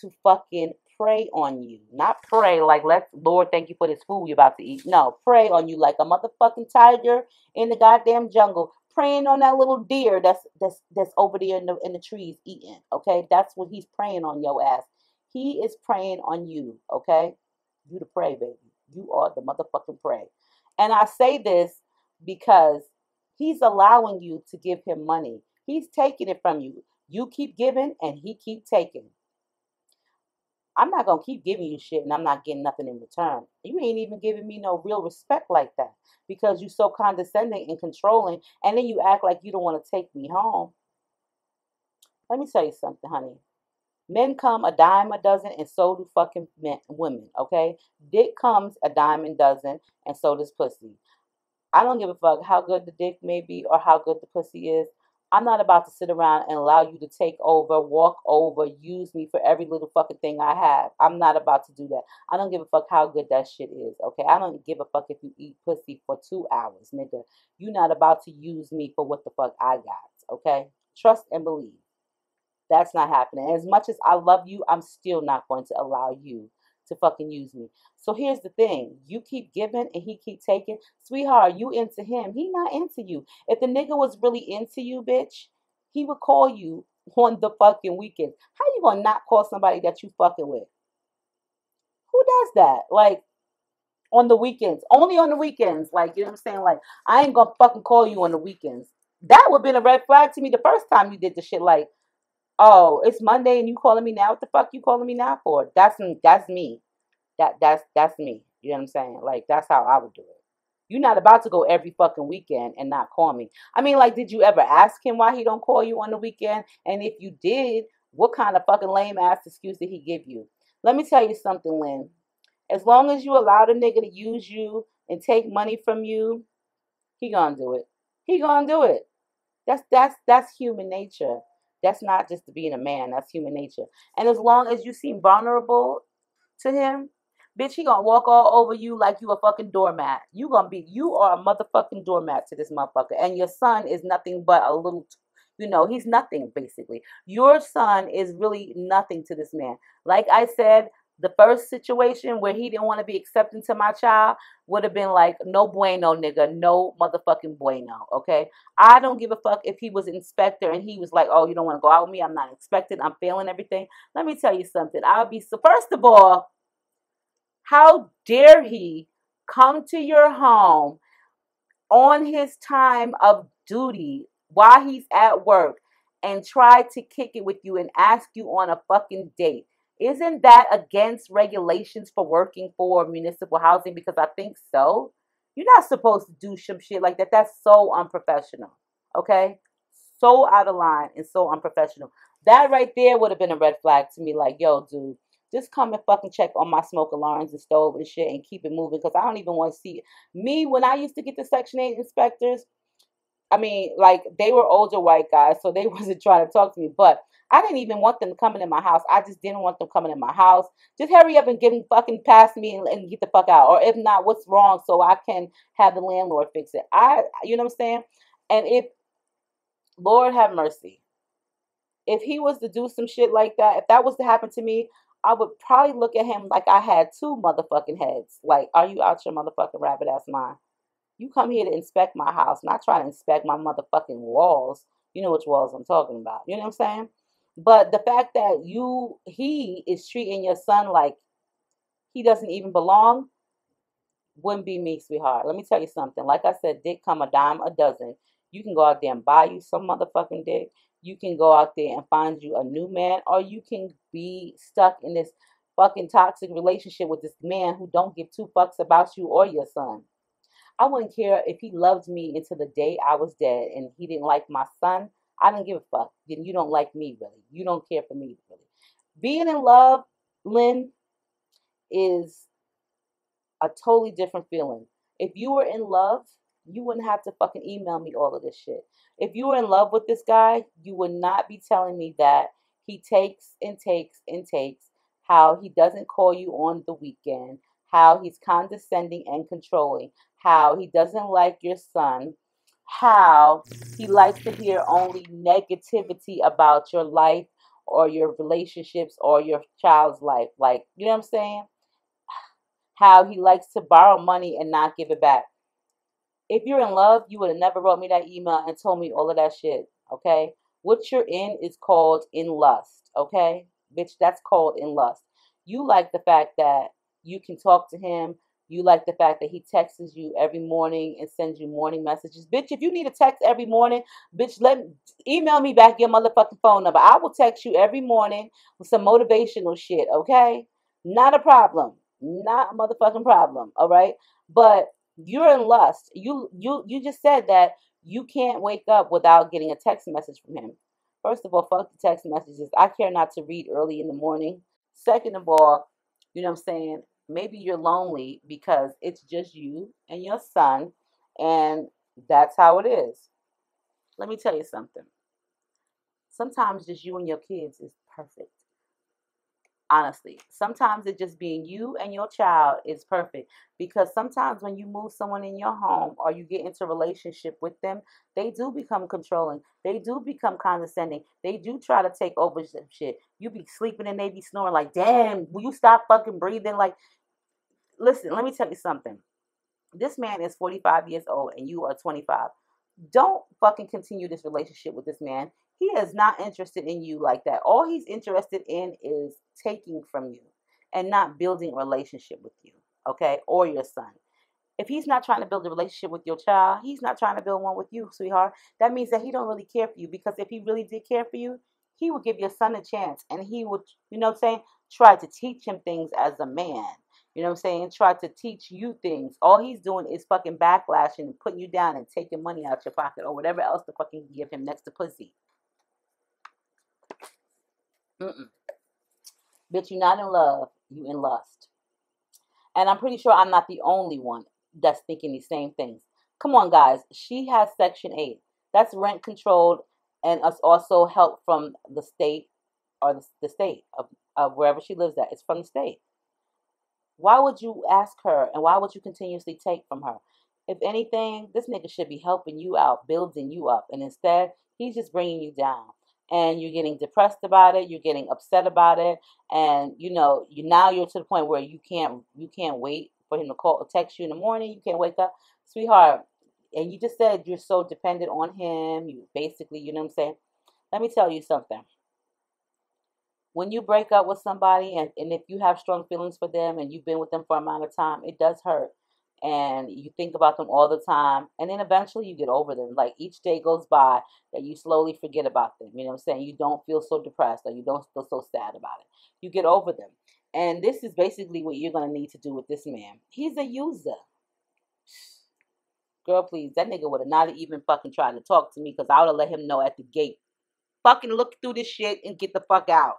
to fucking prey on you. Not pray like let's, Lord thank you for this food you're about to eat. No, prey on you like a motherfucking tiger in the goddamn jungle, preying on that little deer that's that's that's over there in the in the trees eating. Okay, that's what he's preying on your ass. He is preying on you. Okay, you to prey, baby. You are the motherfucking prey. And I say this because he's allowing you to give him money. He's taking it from you. You keep giving and he keep taking. I'm not gonna keep giving you shit and I'm not getting nothing in return. You ain't even giving me no real respect like that because you're so condescending and controlling, and then you act like you don't want to take me home. Let me tell you something, honey. Men come a dime a dozen, and so do fucking men, women. Okay, dick comes a dime a dozen, and so does pussy. I don't give a fuck how good the dick may be or how good the pussy is. I'm not about to sit around and allow you to take over, walk over, use me for every little fucking thing I have. I'm not about to do that. I don't give a fuck how good that shit is, okay? I don't give a fuck if you eat pussy for two hours, nigga. You're not about to use me for what the fuck I got, okay? Trust and believe. That's not happening. As much as I love you, I'm still not going to allow you to fucking use me. So here's the thing. You keep giving and he keep taking. Sweetheart, you into him. He not into you. If the nigga was really into you, bitch, he would call you on the fucking weekends. How you gonna not call somebody that you fucking with? Who does that? Like on the weekends. Only on the weekends. Like, you know what I'm saying? Like, I ain't gonna fucking call you on the weekends. That would have been a red flag to me the first time you did the shit like, oh, it's Monday and you calling me now. What the fuck you calling me now for? That's that's me. That that's that's me. You know what I'm saying? Like that's how I would do it. You're not about to go every fucking weekend and not call me. I mean, like, did you ever ask him why he don't call you on the weekend? And if you did, what kind of fucking lame ass excuse did he give you? Let me tell you something, Lynn. As long as you allow the nigga to use you and take money from you, he gonna do it. He gonna do it. That's that's that's human nature. That's not just being a man. That's human nature. And as long as you seem vulnerable to him, bitch, he gonna walk all over you like you a fucking doormat. You gonna be, you are a motherfucking doormat to this motherfucker. And your son is nothing but a little, you know, he's nothing basically. Your son is really nothing to this man. Like I said, the first situation where he didn't want to be accepting to my child would have been like, no bueno, nigga, no motherfucking bueno, okay? I don't give a fuck if he was inspector and he was like, oh, you don't want to go out with me? I'm not expected. I'm failing everything. Let me tell you something. I'll be, so first of all, how dare he come to your home on his time of duty while he's at work and try to kick it with you and ask you on a fucking date? Isn't that against regulations for working for municipal housing? Because I think so. You're not supposed to do some shit like that. That's so unprofessional. Okay? So out of line and so unprofessional. That right there would have been a red flag to me. Like, yo, dude, just come and fucking check on my smoke alarms and stove and shit and keep it moving because I don't even want to see it. Me, when I used to get the Section 8 inspectors, I mean, like, they were older white guys, so they *laughs* wasn't trying to talk to me. But I didn't even want them coming in my house. I just didn't want them coming in my house. Just hurry up and get fucking past me and, and, get the fuck out. Or if not, what's wrong so I can have the landlord fix it. I, you know what I'm saying? And if, Lord have mercy, if he was to do some shit like that, if that was to happen to me, I would probably look at him like I had two motherfucking heads. Like, are you out your motherfucking rabbit ass mind? You come here to inspect my house, not try to inspect my motherfucking walls. You know which walls I'm talking about. You know what I'm saying? But the fact that you, he is treating your son like he doesn't even belong wouldn't be me, sweetheart. Let me tell you something. Like I said, dick come a dime a dozen. You can go out there and buy you some motherfucking dick. You can go out there and find you a new man, or you can be stuck in this fucking toxic relationship with this man who don't give two fucks about you or your son. I wouldn't care if he loved me until the day I was dead and he didn't like my son. I don't give a fuck. Then you don't like me, really. You don't care for me, really. Being in love, Lynn, is a totally different feeling. If you were in love, you wouldn't have to fucking email me all of this shit. If you were in love with this guy, you would not be telling me that he takes and takes and takes, how he doesn't call you on the weekend, how he's condescending and controlling, how he doesn't like your son, how he likes to hear only negativity about your life or your relationships or your child's life. Like, you know what I'm saying? *sighs* How he likes to borrow money and not give it back. If you're in love, you would have never wrote me that email and told me all of that shit. Okay? What you're in is called in lust. Okay? Bitch, that's called in lust. You like the fact that you can talk to him. You like the fact that he texts you every morning and sends you morning messages. Bitch, if you need a text every morning, bitch, let email me back your motherfucking phone number. I will text you every morning with some motivational shit, okay? Not a problem. Not a motherfucking problem, all right? But you're in lust. You you you just said that you can't wake up without getting a text message from him. First of all, fuck the text messages. I care not to read early in the morning. Second of all, you know what I'm saying? Maybe you're lonely because it's just you and your son, and that's how it is. Let me tell you something. Sometimes just you and your kids is perfect honestly sometimes it just being you and your child is perfect because sometimes when you move someone in your home or you get into a relationship with them they do become controlling they do become condescending they do try to take over some shit you be sleeping and they be snoring like damn will you stop fucking breathing like listen let me tell you something this man is 45 years old and you are 25 don't fucking continue this relationship with this man he is not interested in you like that. All he's interested in is taking from you and not building a relationship with you, okay, or your son. If he's not trying to build a relationship with your child, he's not trying to build one with you, sweetheart. That means that he don't really care for you because if he really did care for you, he would give your son a chance and he would, you know what I'm saying, try to teach him things as a man. You know what I'm saying? Try to teach you things. All he's doing is fucking backlashing and putting you down and taking money out your pocket or whatever else to fucking give him next to pussy. Mm-mm. Bitch, you're not in love, you in lust. And I'm pretty sure I'm not the only one that's thinking these same things. Come on, guys. She has Section 8. That's rent controlled and us also help from the state or the, the state of, of wherever she lives at. It's from the state. Why would you ask her and why would you continuously take from her? If anything, this nigga should be helping you out, building you up. And instead, he's just bringing you down and you're getting depressed about it you're getting upset about it and you know you now you're to the point where you can't you can't wait for him to call or text you in the morning you can't wake up sweetheart and you just said you're so dependent on him you basically you know what i'm saying let me tell you something when you break up with somebody and, and if you have strong feelings for them and you've been with them for a amount of time it does hurt. And you think about them all the time and then eventually you get over them. Like each day goes by that you slowly forget about them you know what i'm saying? You don't feel so depressed or you don't feel so sad about it. You get over them. And this is basically what you're going to need to do with this man. He's a user. Girl please that nigga would have not even fucking tried to talk to me because i would have let him know at the gate fucking look through this shit and get the fuck out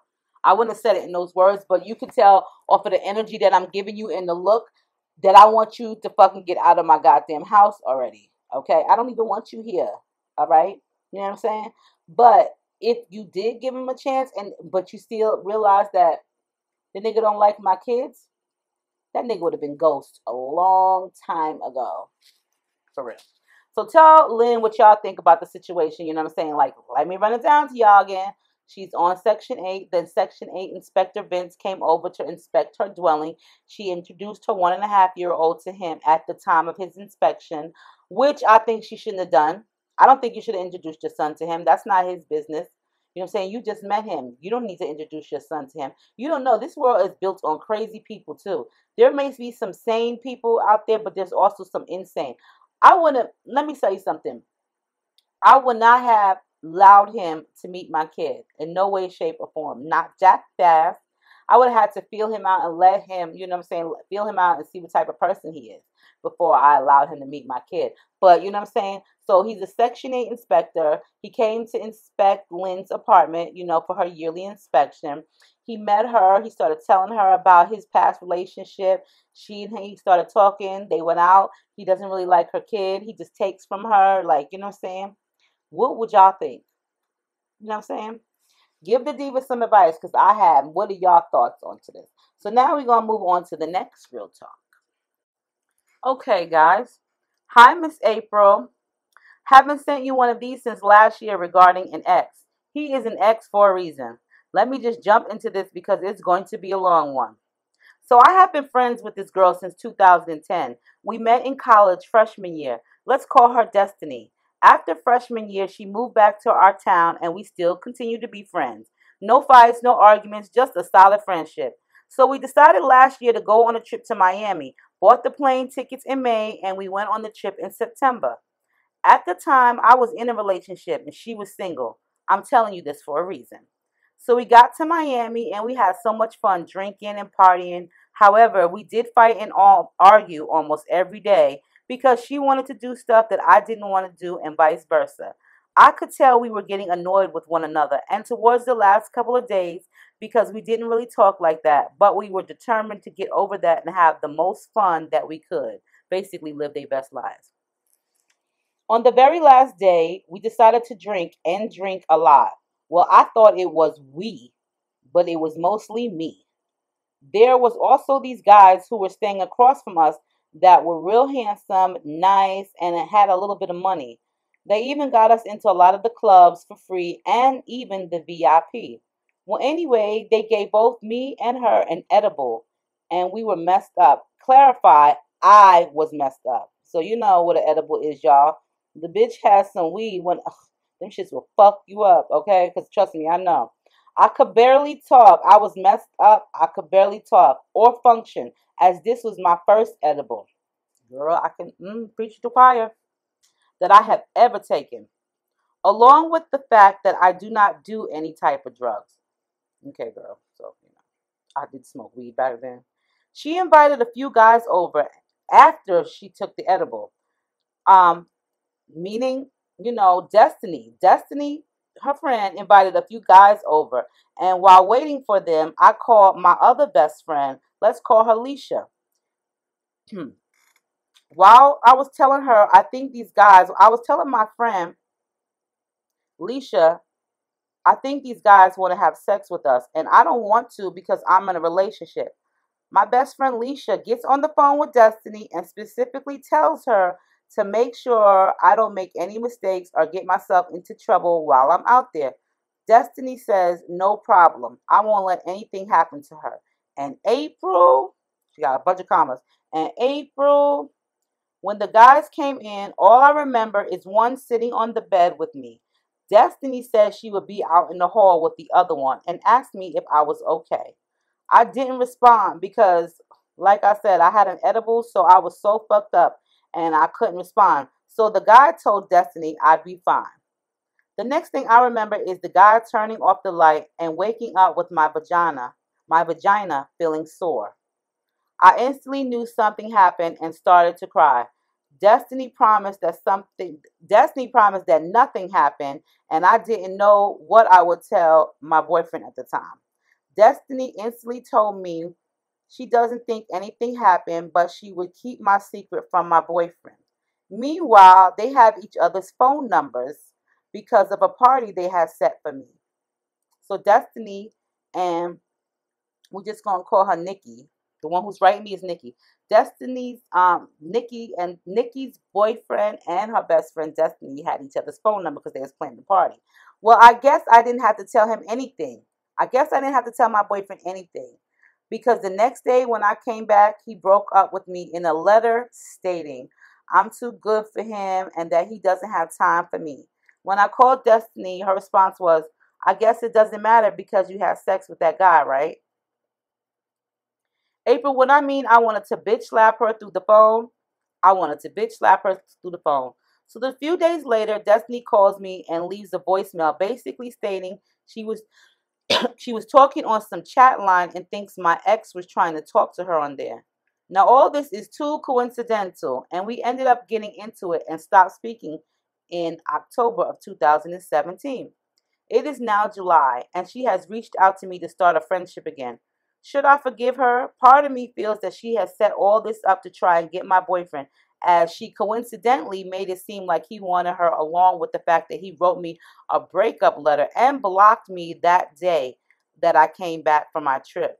i wouldn't have said it in those words but you can tell off of the energy that i'm giving you and the look that I want you to fucking get out of my goddamn house already. Okay? I don't even want you here. All right? You know what I'm saying? But if you did give him a chance and but you still realize that the nigga don't like my kids, that nigga would have been ghost a long time ago. For real. So tell Lynn what y'all think about the situation. You know what I'm saying? Like, let me run it down to y'all again. She's on Section 8. Then Section 8 Inspector Vince came over to inspect her dwelling. She introduced her one and a half year old to him at the time of his inspection, which I think she shouldn't have done. I don't think you should have introduced your son to him. That's not his business. You know what I'm saying? You just met him. You don't need to introduce your son to him. You don't know. This world is built on crazy people, too. There may be some sane people out there, but there's also some insane. I want to, let me tell you something. I would not have allowed him to meet my kid in no way, shape, or form. Not that fast. I would have had to feel him out and let him, you know what I'm saying, feel him out and see what type of person he is before I allowed him to meet my kid. But you know what I'm saying? So he's a Section 8 inspector. He came to inspect Lynn's apartment, you know, for her yearly inspection. He met her. He started telling her about his past relationship. She and he started talking. They went out. He doesn't really like her kid. He just takes from her, like, you know what I'm saying? What would y'all think? You know what I'm saying? Give the diva some advice because I have. What are y'all thoughts on to this? So now we're going to move on to the next real talk. Okay, guys. Hi, Miss April. Haven't sent you one of these since last year regarding an ex. He is an ex for a reason. Let me just jump into this because it's going to be a long one. So I have been friends with this girl since 2010. We met in college freshman year. Let's call her Destiny. After freshman year, she moved back to our town and we still continue to be friends. No fights, no arguments, just a solid friendship. So we decided last year to go on a trip to Miami, bought the plane tickets in May, and we went on the trip in September. At the time, I was in a relationship and she was single. I'm telling you this for a reason. So we got to Miami and we had so much fun drinking and partying. However, we did fight and all argue almost every day because she wanted to do stuff that I didn't want to do and vice versa. I could tell we were getting annoyed with one another. And towards the last couple of days, because we didn't really talk like that, but we were determined to get over that and have the most fun that we could. Basically, live their best lives. On the very last day, we decided to drink and drink a lot. Well, I thought it was we, but it was mostly me. There was also these guys who were staying across from us that were real handsome, nice, and had a little bit of money. They even got us into a lot of the clubs for free and even the VIP. Well, anyway, they gave both me and her an edible, and we were messed up. Clarify, I was messed up. So you know what an edible is, y'all. The bitch has some weed when ugh, them shits will fuck you up, okay? Because trust me, I know. I could barely talk. I was messed up. I could barely talk or function as this was my first edible. Girl, I can mm, preach to choir that I have ever taken, along with the fact that I do not do any type of drugs. Okay, girl. So, you know, I did smoke weed back then. She invited a few guys over after she took the edible. Um, meaning, you know, Destiny. Destiny, her friend, invited a few guys over. And while waiting for them, I called my other best friend. Let's call her Leisha. Hmm. while I was telling her, I think these guys, I was telling my friend, Leisha, I think these guys want to have sex with us. And I don't want to because I'm in a relationship. My best friend Leisha gets on the phone with Destiny and specifically tells her to make sure I don't make any mistakes or get myself into trouble while I'm out there. Destiny says, no problem. I won't let anything happen to her. And April, she got a bunch of commas. And April, when the guys came in, all I remember is one sitting on the bed with me. Destiny said she would be out in the hall with the other one and asked me if I was okay. I didn't respond because, like I said, I had an edible, so I was so fucked up and I couldn't respond. So the guy told Destiny I'd be fine. The next thing I remember is the guy turning off the light and waking up with my vagina, my vagina feeling sore. I instantly knew something happened and started to cry. Destiny promised that something Destiny promised that nothing happened and I didn't know what I would tell my boyfriend at the time. Destiny instantly told me she doesn't think anything happened, but she would keep my secret from my boyfriend. Meanwhile, they have each other's phone numbers because of a party they had set for me. So Destiny and we're just gonna call her Nikki. The one who's writing me is Nikki. Destiny's um Nikki and Nikki's boyfriend and her best friend Destiny had each other's phone number because they was planning the party. Well, I guess I didn't have to tell him anything. I guess I didn't have to tell my boyfriend anything because the next day when I came back, he broke up with me in a letter stating I'm too good for him and that he doesn't have time for me. When I called Destiny, her response was, I guess it doesn't matter because you had sex with that guy, right? April, what I mean I wanted to bitch slap her through the phone, I wanted to bitch slap her through the phone. So the few days later, Destiny calls me and leaves a voicemail basically stating she was *coughs* she was talking on some chat line and thinks my ex was trying to talk to her on there. Now, all this is too coincidental, and we ended up getting into it and stopped speaking in October of 2017. It is now July, and she has reached out to me to start a friendship again. Should I forgive her? Part of me feels that she has set all this up to try and get my boyfriend, as she coincidentally made it seem like he wanted her along with the fact that he wrote me a breakup letter and blocked me that day that I came back from my trip.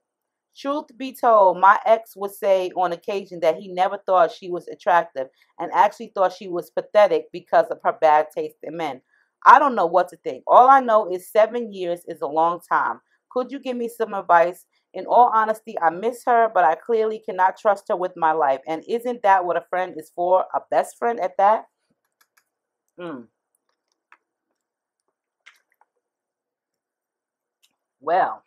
Truth be told, my ex would say on occasion that he never thought she was attractive and actually thought she was pathetic because of her bad taste in men. I don't know what to think. All I know is seven years is a long time. Could you give me some advice? In all honesty, I miss her, but I clearly cannot trust her with my life. And isn't that what a friend is for? A best friend at that? Hmm. Well,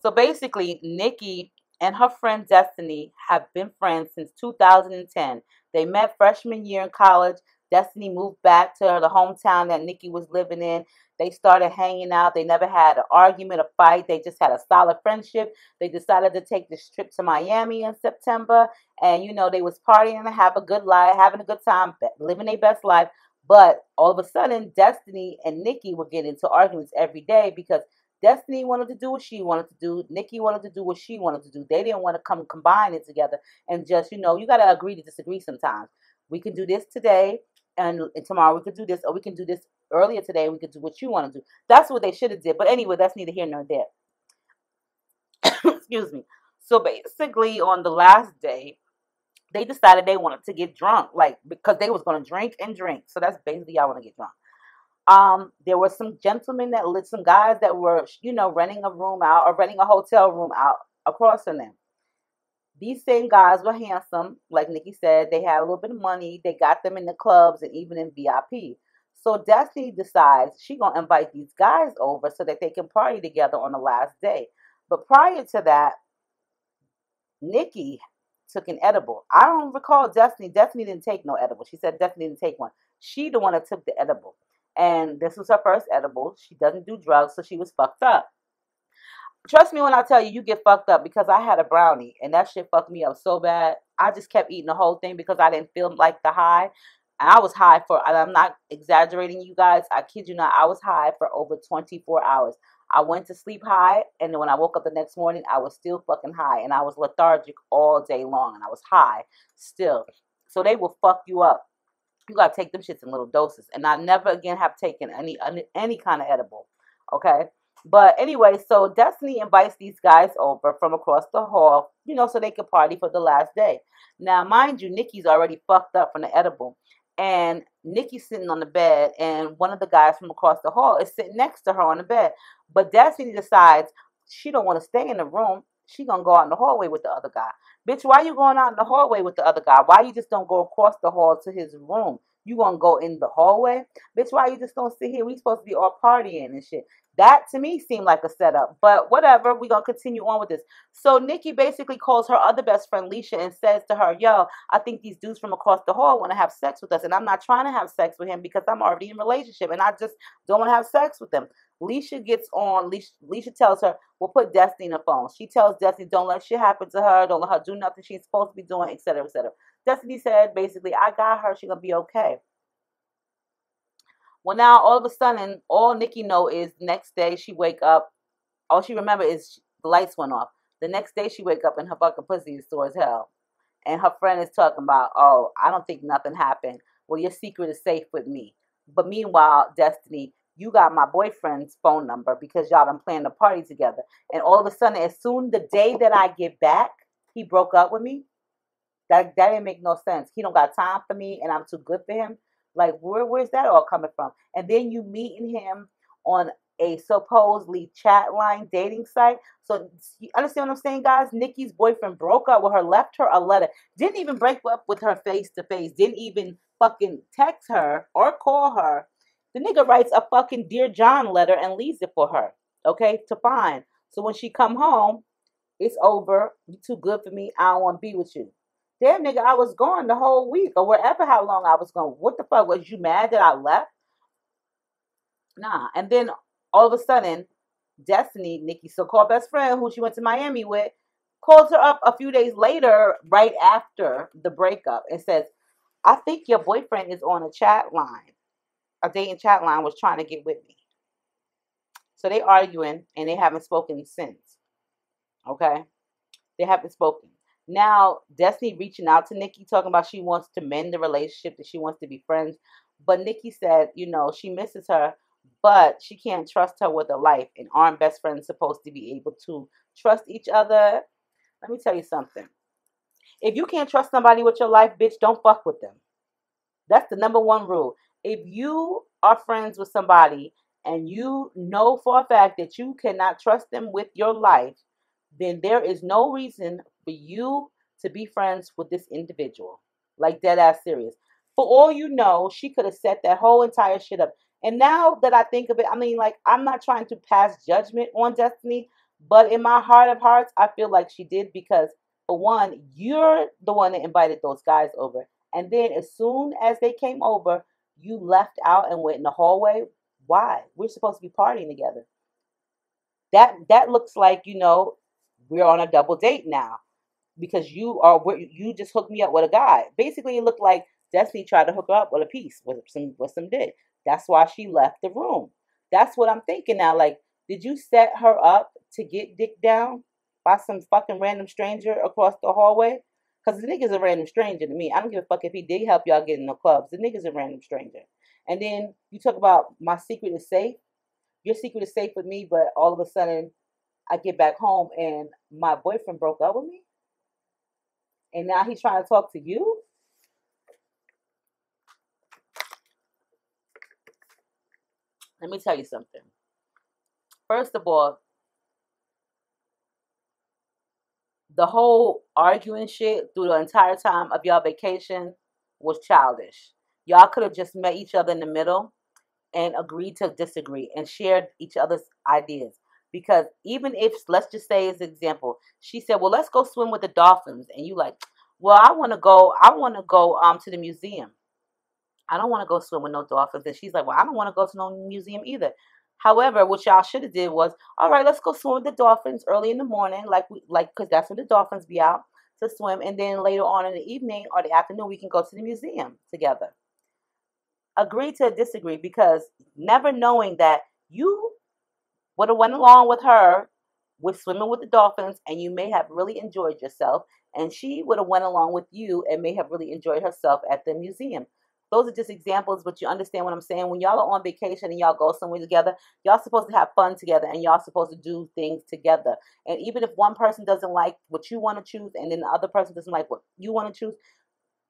so basically, Nikki and her friend Destiny have been friends since 2010. They met freshman year in college. Destiny moved back to the hometown that Nikki was living in. They started hanging out. They never had an argument, a fight. They just had a solid friendship. They decided to take this trip to Miami in September. And, you know, they was partying and have a good life, having a good time, living their best life. But all of a sudden, Destiny and Nikki would get into arguments every day because Destiny wanted to do what she wanted to do. Nikki wanted to do what she wanted to do. They didn't want to come combine it together and just, you know, you got to agree to disagree sometimes. We can do this today and, and tomorrow we could do this or we can do this earlier today we could do what you want to do. That's what they should have did. But anyway, that's neither here nor there. *coughs* Excuse me. So basically on the last day, they decided they wanted to get drunk, like because they was gonna drink and drink. So that's basically I want to get drunk. Um, there were some gentlemen that lit some guys that were, you know, renting a room out or renting a hotel room out across from them. These same guys were handsome, like Nikki said. They had a little bit of money. They got them in the clubs and even in VIP. So Destiny decides she gonna invite these guys over so that they can party together on the last day. But prior to that, Nikki took an edible. I don't recall Destiny. Destiny didn't take no edible. She said Destiny didn't take one. She the one that took the edible. And this was her first edible. She doesn't do drugs, so she was fucked up. Trust me when I tell you, you get fucked up because I had a brownie and that shit fucked me up so bad. I just kept eating the whole thing because I didn't feel like the high. And I was high for, I'm not exaggerating, you guys. I kid you not, I was high for over 24 hours. I went to sleep high, and when I woke up the next morning, I was still fucking high, and I was lethargic all day long, and I was high still. So they will fuck you up. You gotta take them shits in little doses, and I never again have taken any any, any kind of edible. Okay, but anyway, so Destiny invites these guys over from across the hall, you know, so they could party for the last day. Now, mind you, Nikki's already fucked up from the edible and Nikki's sitting on the bed, and one of the guys from across the hall is sitting next to her on the bed. But Destiny decides she don't want to stay in the room. She gonna go out in the hallway with the other guy. Bitch, why you going out in the hallway with the other guy? Why you just don't go across the hall to his room? You gonna go in the hallway? Bitch, why you just don't sit here? We supposed to be all partying and shit. That to me seemed like a setup, but whatever. We're gonna continue on with this. So Nikki basically calls her other best friend Leisha and says to her, Yo, I think these dudes from across the hall want to have sex with us, and I'm not trying to have sex with him because I'm already in relationship and I just don't want to have sex with them. Leisha gets on. Leisha, Leisha tells her, We'll put Destiny in the phone. She tells Destiny, Don't let shit happen to her. Don't let her do nothing she's supposed to be doing, etc., etc. Destiny said, basically, I got her. She's going to be okay. Well, now all of a sudden, all Nikki know is next day she wake up. All she remember is the lights went off. The next day she wake up and her fucking pussy is sore as hell. And her friend is talking about, oh, I don't think nothing happened. Well, your secret is safe with me. But meanwhile, Destiny, you got my boyfriend's phone number because y'all been planned the party together. And all of a sudden, as soon the day that I get back, he broke up with me. That that didn't make no sense. He don't got time for me, and I'm too good for him. Like, where where's that all coming from? And then you meeting him on a supposedly chat line dating site. So you understand what I'm saying, guys? Nikki's boyfriend broke up with her, left her a letter, didn't even break up with her face to face, didn't even fucking text her or call her. The nigga writes a fucking Dear John letter and leaves it for her, okay, to find. So when she come home, it's over. You too good for me. I don't want to be with you. Damn, nigga, I was gone the whole week or wherever how long I was gone. What the fuck? Was you mad that I left? Nah. And then all of a sudden, Destiny, Nikki's so-called best friend, who she went to Miami with, calls her up a few days later, right after the breakup, and says, I think your boyfriend is on a chat line. A dating chat line was trying to get with me. So they arguing and they haven't spoken since. Okay? They haven't spoken. Now, Destiny reaching out to Nikki, talking about she wants to mend the relationship, that she wants to be friends. But Nikki said, you know, she misses her, but she can't trust her with her life. And aren't best friends supposed to be able to trust each other? Let me tell you something. If you can't trust somebody with your life, bitch, don't fuck with them. That's the number one rule. If you are friends with somebody and you know for a fact that you cannot trust them with your life, then there is no reason for you to be friends with this individual. Like dead ass serious. For all you know, she could have set that whole entire shit up. And now that I think of it, I mean, like, I'm not trying to pass judgment on Destiny, but in my heart of hearts, I feel like she did because, for one, you're the one that invited those guys over. And then as soon as they came over, you left out and went in the hallway. Why? We're supposed to be partying together. That that looks like, you know, we're on a double date now because you are you just hooked me up with a guy. Basically, it looked like Destiny tried to hook her up with a piece with some with some dick. That's why she left the room. That's what I'm thinking now. Like, did you set her up to get dick down by some fucking random stranger across the hallway? Because the nigga's a random stranger to me. I don't give a fuck if he did help y'all get in the clubs. The nigga's a random stranger. And then you talk about my secret is safe. Your secret is safe with me, but all of a sudden I get back home and my boyfriend broke up with me. And now he's trying to talk to you. Let me tell you something. First of all, the whole arguing shit through the entire time of y'all vacation was childish. Y'all could have just met each other in the middle and agreed to disagree and shared each other's ideas. Because even if, let's just say as an example, she said, well, let's go swim with the dolphins. And you like, well, I want to go, I want to go um to the museum. I don't want to go swim with no dolphins. And she's like, well, I don't want to go to no museum either. However, what y'all should have did was, all right, let's go swim with the dolphins early in the morning, like we like, cause that's when the dolphins be out to swim, and then later on in the evening or the afternoon, we can go to the museum together. Agree to disagree because never knowing that you would have went along with her with swimming with the dolphins, and you may have really enjoyed yourself, and she would have went along with you and may have really enjoyed herself at the museum. Those are just examples, but you understand what I'm saying. When y'all are on vacation and y'all go somewhere together, y'all supposed to have fun together and y'all supposed to do things together. And even if one person doesn't like what you want to choose and then the other person doesn't like what you want to choose,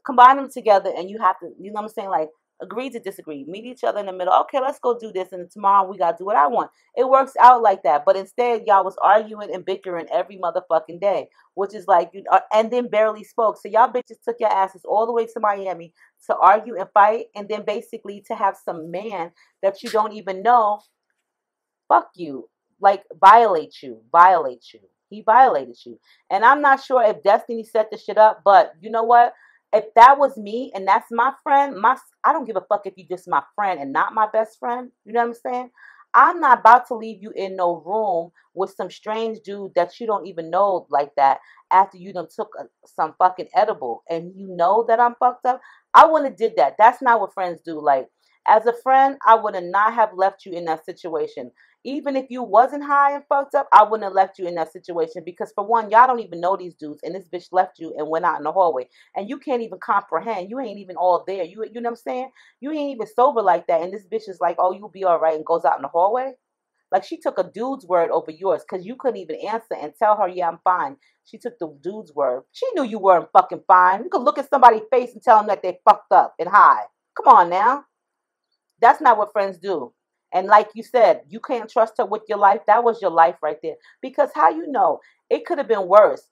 combine them together and you have to, you know what I'm saying? Like, agree to disagree, meet each other in the middle. Okay, let's go do this, and tomorrow we gotta do what I want. It works out like that, but instead y'all was arguing and bickering every motherfucking day, which is like you, uh, and then barely spoke. So y'all bitches took your asses all the way to Miami to argue and fight, and then basically to have some man that you don't even know, fuck you, like violate you, violate you. He violated you, and I'm not sure if Destiny set the shit up, but you know what? If that was me and that's my friend, my I don't give a fuck if you just my friend and not my best friend. You know what I'm saying? I'm not about to leave you in no room with some strange dude that you don't even know like that after you done took a, some fucking edible and you know that I'm fucked up. I wouldn't have did that. That's not what friends do. Like as a friend, I would have not have left you in that situation. Even if you wasn't high and fucked up, I wouldn't have left you in that situation because for one, y'all don't even know these dudes, and this bitch left you and went out in the hallway, and you can't even comprehend. You ain't even all there. You you know what I'm saying? You ain't even sober like that, and this bitch is like, oh, you'll be all right, and goes out in the hallway. Like she took a dude's word over yours because you couldn't even answer and tell her, yeah, I'm fine. She took the dude's word. She knew you weren't fucking fine. You could look at somebody's face and tell them that they fucked up and high. Come on now. That's not what friends do. And like you said, you can't trust her with your life. That was your life right there. Because how you know? It could have been worse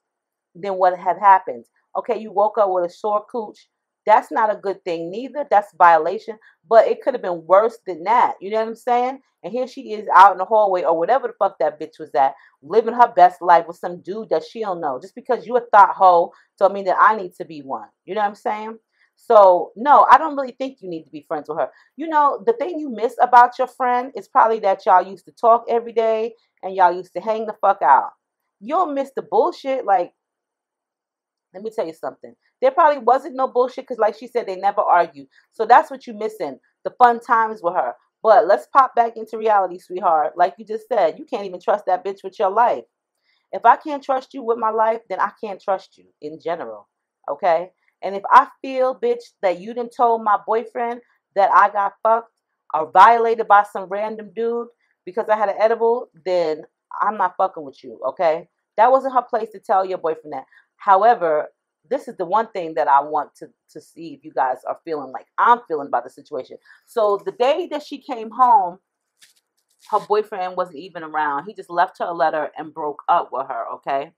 than what had happened. Okay, you woke up with a sore cooch. That's not a good thing neither. That's violation. But it could have been worse than that. You know what I'm saying? And here she is out in the hallway or whatever the fuck that bitch was at, living her best life with some dude that she don't know. Just because you a thought hoe don't mean that I need to be one. You know what I'm saying? So, no, I don't really think you need to be friends with her. You know, the thing you miss about your friend is probably that y'all used to talk every day and y'all used to hang the fuck out. You'll miss the bullshit. Like, let me tell you something. There probably wasn't no bullshit because, like she said, they never argued. So that's what you're missing the fun times with her. But let's pop back into reality, sweetheart. Like you just said, you can't even trust that bitch with your life. If I can't trust you with my life, then I can't trust you in general. Okay? And if I feel, bitch, that you didn't told my boyfriend that I got fucked or violated by some random dude because I had an edible, then I'm not fucking with you, okay? That wasn't her place to tell your boyfriend that. However, this is the one thing that I want to, to see if you guys are feeling like I'm feeling about the situation. So the day that she came home, her boyfriend wasn't even around. He just left her a letter and broke up with her, okay?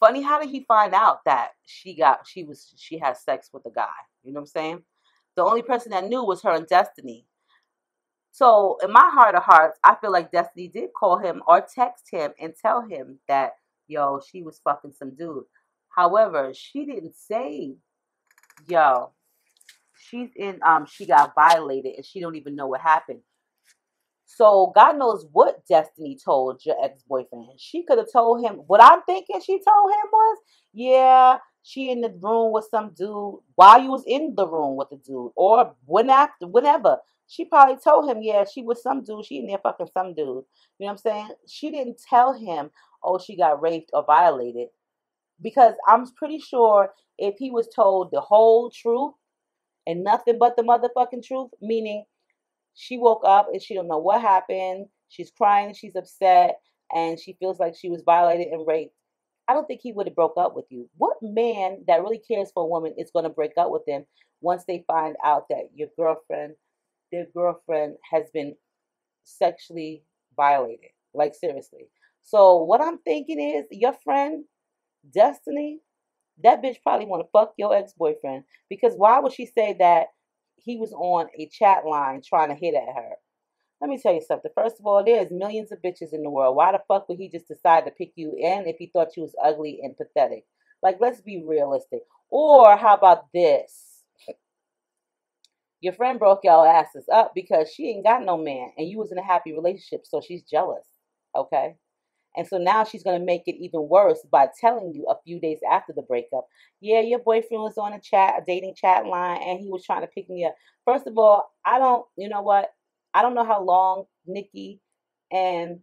Funny, how did he find out that she got she was she had sex with a guy? You know what I'm saying? The only person that knew was her and Destiny. So in my heart of hearts, I feel like Destiny did call him or text him and tell him that yo, she was fucking some dude. However, she didn't say, yo, she's in um she got violated and she don't even know what happened. So God knows what Destiny told your ex-boyfriend. She could have told him what I'm thinking she told him was, yeah, she in the room with some dude while you was in the room with the dude. Or when after whenever. She probably told him, yeah, she was some dude. She in there fucking some dude. You know what I'm saying? She didn't tell him, oh, she got raped or violated. Because I'm pretty sure if he was told the whole truth and nothing but the motherfucking truth, meaning she woke up and she don't know what happened. She's crying, she's upset, and she feels like she was violated and raped. I don't think he would have broke up with you. What man that really cares for a woman is going to break up with them once they find out that your girlfriend, their girlfriend has been sexually violated? Like seriously. So what I'm thinking is your friend Destiny, that bitch probably want to fuck your ex-boyfriend because why would she say that he was on a chat line trying to hit at her. Let me tell you something. First of all, there's millions of bitches in the world. Why the fuck would he just decide to pick you in if he thought you was ugly and pathetic? Like, let's be realistic. Or how about this? Your friend broke your asses up because she ain't got no man and you was in a happy relationship, so she's jealous. Okay? And so now she's going to make it even worse by telling you a few days after the breakup, yeah, your boyfriend was on a chat, a dating chat line, and he was trying to pick me up. First of all, I don't, you know what? I don't know how long Nikki and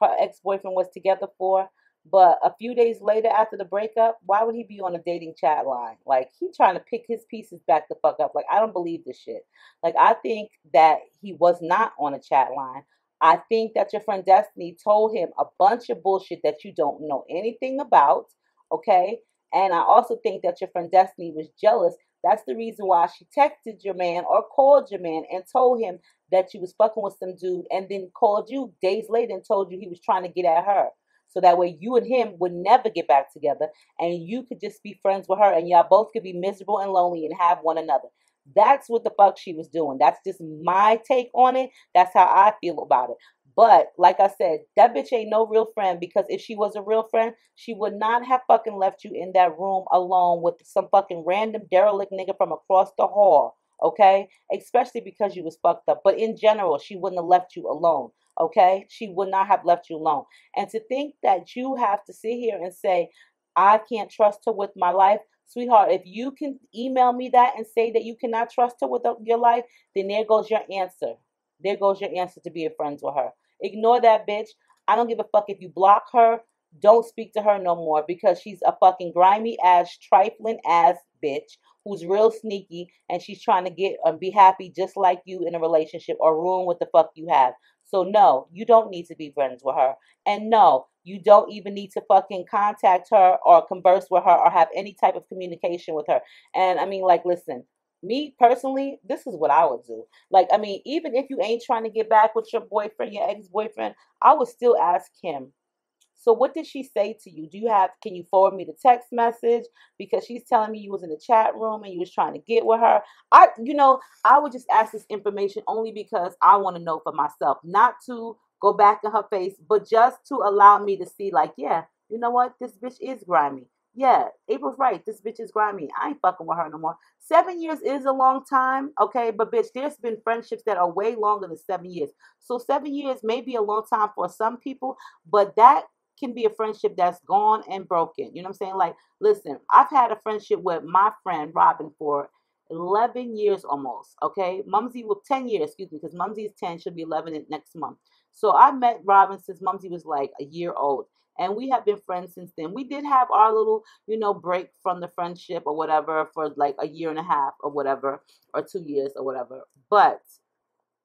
her ex boyfriend was together for, but a few days later after the breakup, why would he be on a dating chat line? Like he trying to pick his pieces back the fuck up. Like I don't believe this shit. Like I think that he was not on a chat line. I think that your friend Destiny told him a bunch of bullshit that you don't know anything about. Okay. And I also think that your friend Destiny was jealous. That's the reason why she texted your man or called your man and told him that you was fucking with some dude and then called you days later and told you he was trying to get at her. So that way you and him would never get back together and you could just be friends with her and y'all both could be miserable and lonely and have one another. That's what the fuck she was doing. That's just my take on it. That's how I feel about it. But like I said, that bitch ain't no real friend because if she was a real friend, she would not have fucking left you in that room alone with some fucking random derelict nigga from across the hall. Okay? Especially because you was fucked up. But in general, she wouldn't have left you alone. Okay? She would not have left you alone. And to think that you have to sit here and say, I can't trust her with my life. Sweetheart, if you can email me that and say that you cannot trust her with uh, your life, then there goes your answer. There goes your answer to being friends with her. Ignore that bitch. I don't give a fuck if you block her. Don't speak to her no more because she's a fucking grimy ass, trifling ass bitch who's real sneaky and she's trying to get and be happy just like you in a relationship or ruin what the fuck you have. So no, you don't need to be friends with her. And no, you don't even need to fucking contact her or converse with her or have any type of communication with her. And I mean, like, listen, me personally, this is what I would do. Like, I mean, even if you ain't trying to get back with your boyfriend, your ex boyfriend, I would still ask him. So, what did she say to you? Do you have, can you forward me the text message? Because she's telling me you was in the chat room and you was trying to get with her. I, you know, I would just ask this information only because I want to know for myself, not to go back in her face, but just to allow me to see, like, yeah, you know what? This bitch is grimy. Yeah, April's right. This bitch is grimy. I ain't fucking with her no more. Seven years is a long time, okay? But bitch, there's been friendships that are way longer than seven years. So seven years may be a long time for some people, but that can be a friendship that's gone and broken. You know what I'm saying? Like, listen, I've had a friendship with my friend Robin for 11 years almost, okay? Mumsy, well, 10 years, excuse me, because Mumsy is 10, she'll be 11 next month. So I met Robin since Mumsy was like a year old and we have been friends since then. We did have our little, you know, break from the friendship or whatever for like a year and a half or whatever, or two years or whatever. But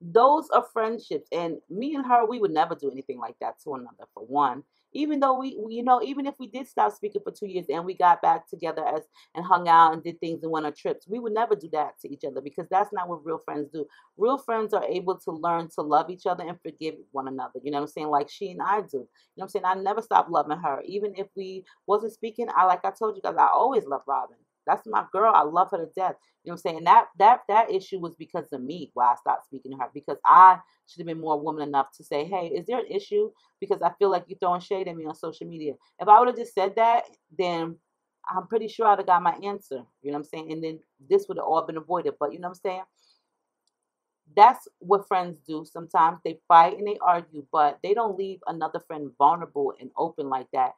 those are friendships, and me and her, we would never do anything like that to another. For one, even though we, you know, even if we did stop speaking for two years and we got back together as and hung out and did things and went on trips, we would never do that to each other because that's not what real friends do. Real friends are able to learn to love each other and forgive one another. You know what I'm saying? Like she and I do. You know what I'm saying? I never stopped loving her. Even if we wasn't speaking, I like I told you guys, I always loved Robin. That's my girl. I love her to death. You know what I'm saying? That that that issue was because of me why I stopped speaking to her because I should have been more woman enough to say, hey, is there an issue? Because I feel like you're throwing shade at me on social media. If I would have just said that, then I'm pretty sure I'd have got my answer. You know what I'm saying? And then this would have all been avoided. But you know what I'm saying? That's what friends do. Sometimes they fight and they argue, but they don't leave another friend vulnerable and open like that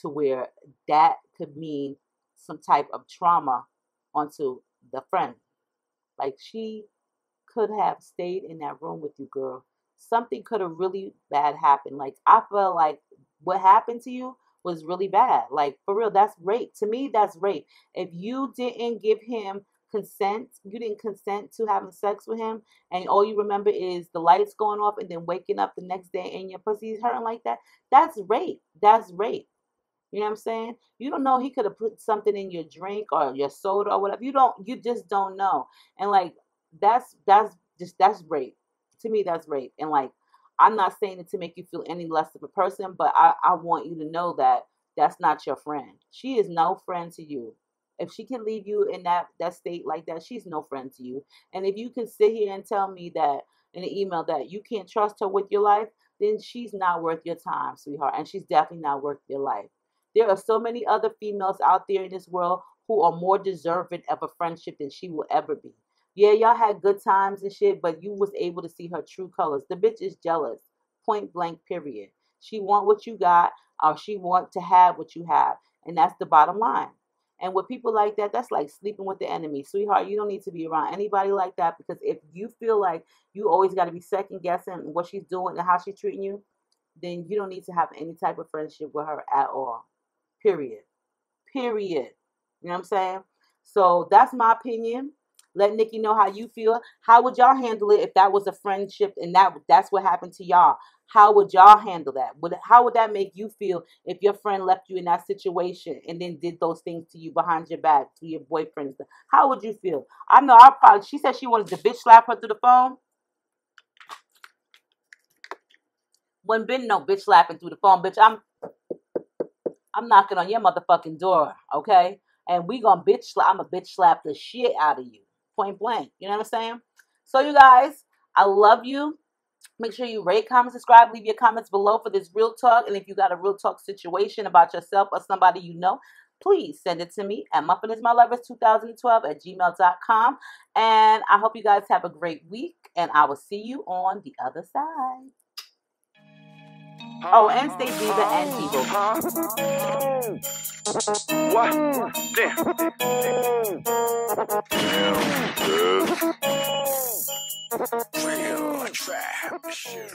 to where that could mean some type of trauma onto the friend. Like she could have stayed in that room with you, girl. Something could have really bad happened. Like I feel like what happened to you was really bad. Like for real, that's rape. To me, that's rape. If you didn't give him consent, you didn't consent to having sex with him, and all you remember is the lights going off and then waking up the next day and your pussy's hurting like that, that's rape. That's rape. You know what I'm saying? You don't know he could have put something in your drink or your soda or whatever. You don't you just don't know. And like that's that's just that's rape. To me that's rape. And like I'm not saying it to make you feel any less of a person, but I, I want you to know that that's not your friend. She is no friend to you. If she can leave you in that that state like that, she's no friend to you. And if you can sit here and tell me that in an email that you can't trust her with your life, then she's not worth your time, sweetheart. And she's definitely not worth your life. There are so many other females out there in this world who are more deserving of a friendship than she will ever be. Yeah, y'all had good times and shit, but you was able to see her true colors. The bitch is jealous. Point blank, period. She want what you got, or she want to have what you have. And that's the bottom line. And with people like that, that's like sleeping with the enemy. Sweetheart, you don't need to be around anybody like that because if you feel like you always got to be second guessing what she's doing and how she's treating you, then you don't need to have any type of friendship with her at all. Period. Period. You know what I'm saying? So that's my opinion. Let Nikki know how you feel. How would y'all handle it if that was a friendship and that that's what happened to y'all? How would y'all handle that? Would how would that make you feel if your friend left you in that situation and then did those things to you behind your back to your boyfriend? How would you feel? I know I probably she said she wanted to bitch slap her through the phone. Wouldn't been no bitch slapping through the phone, bitch. I'm I'm knocking on your motherfucking door, okay? And we gonna bitch slap. I'm a bitch slap the shit out of you, point blank. You know what I'm saying? So you guys, I love you. Make sure you rate, comment, subscribe, leave your comments below for this real talk. And if you got a real talk situation about yourself or somebody you know, please send it to me at muffinismylovers2012 at gmail.com. And I hope you guys have a great week, and I will see you on the other side. Oh, and stay diva and diva. What? Damn. Real trap shit.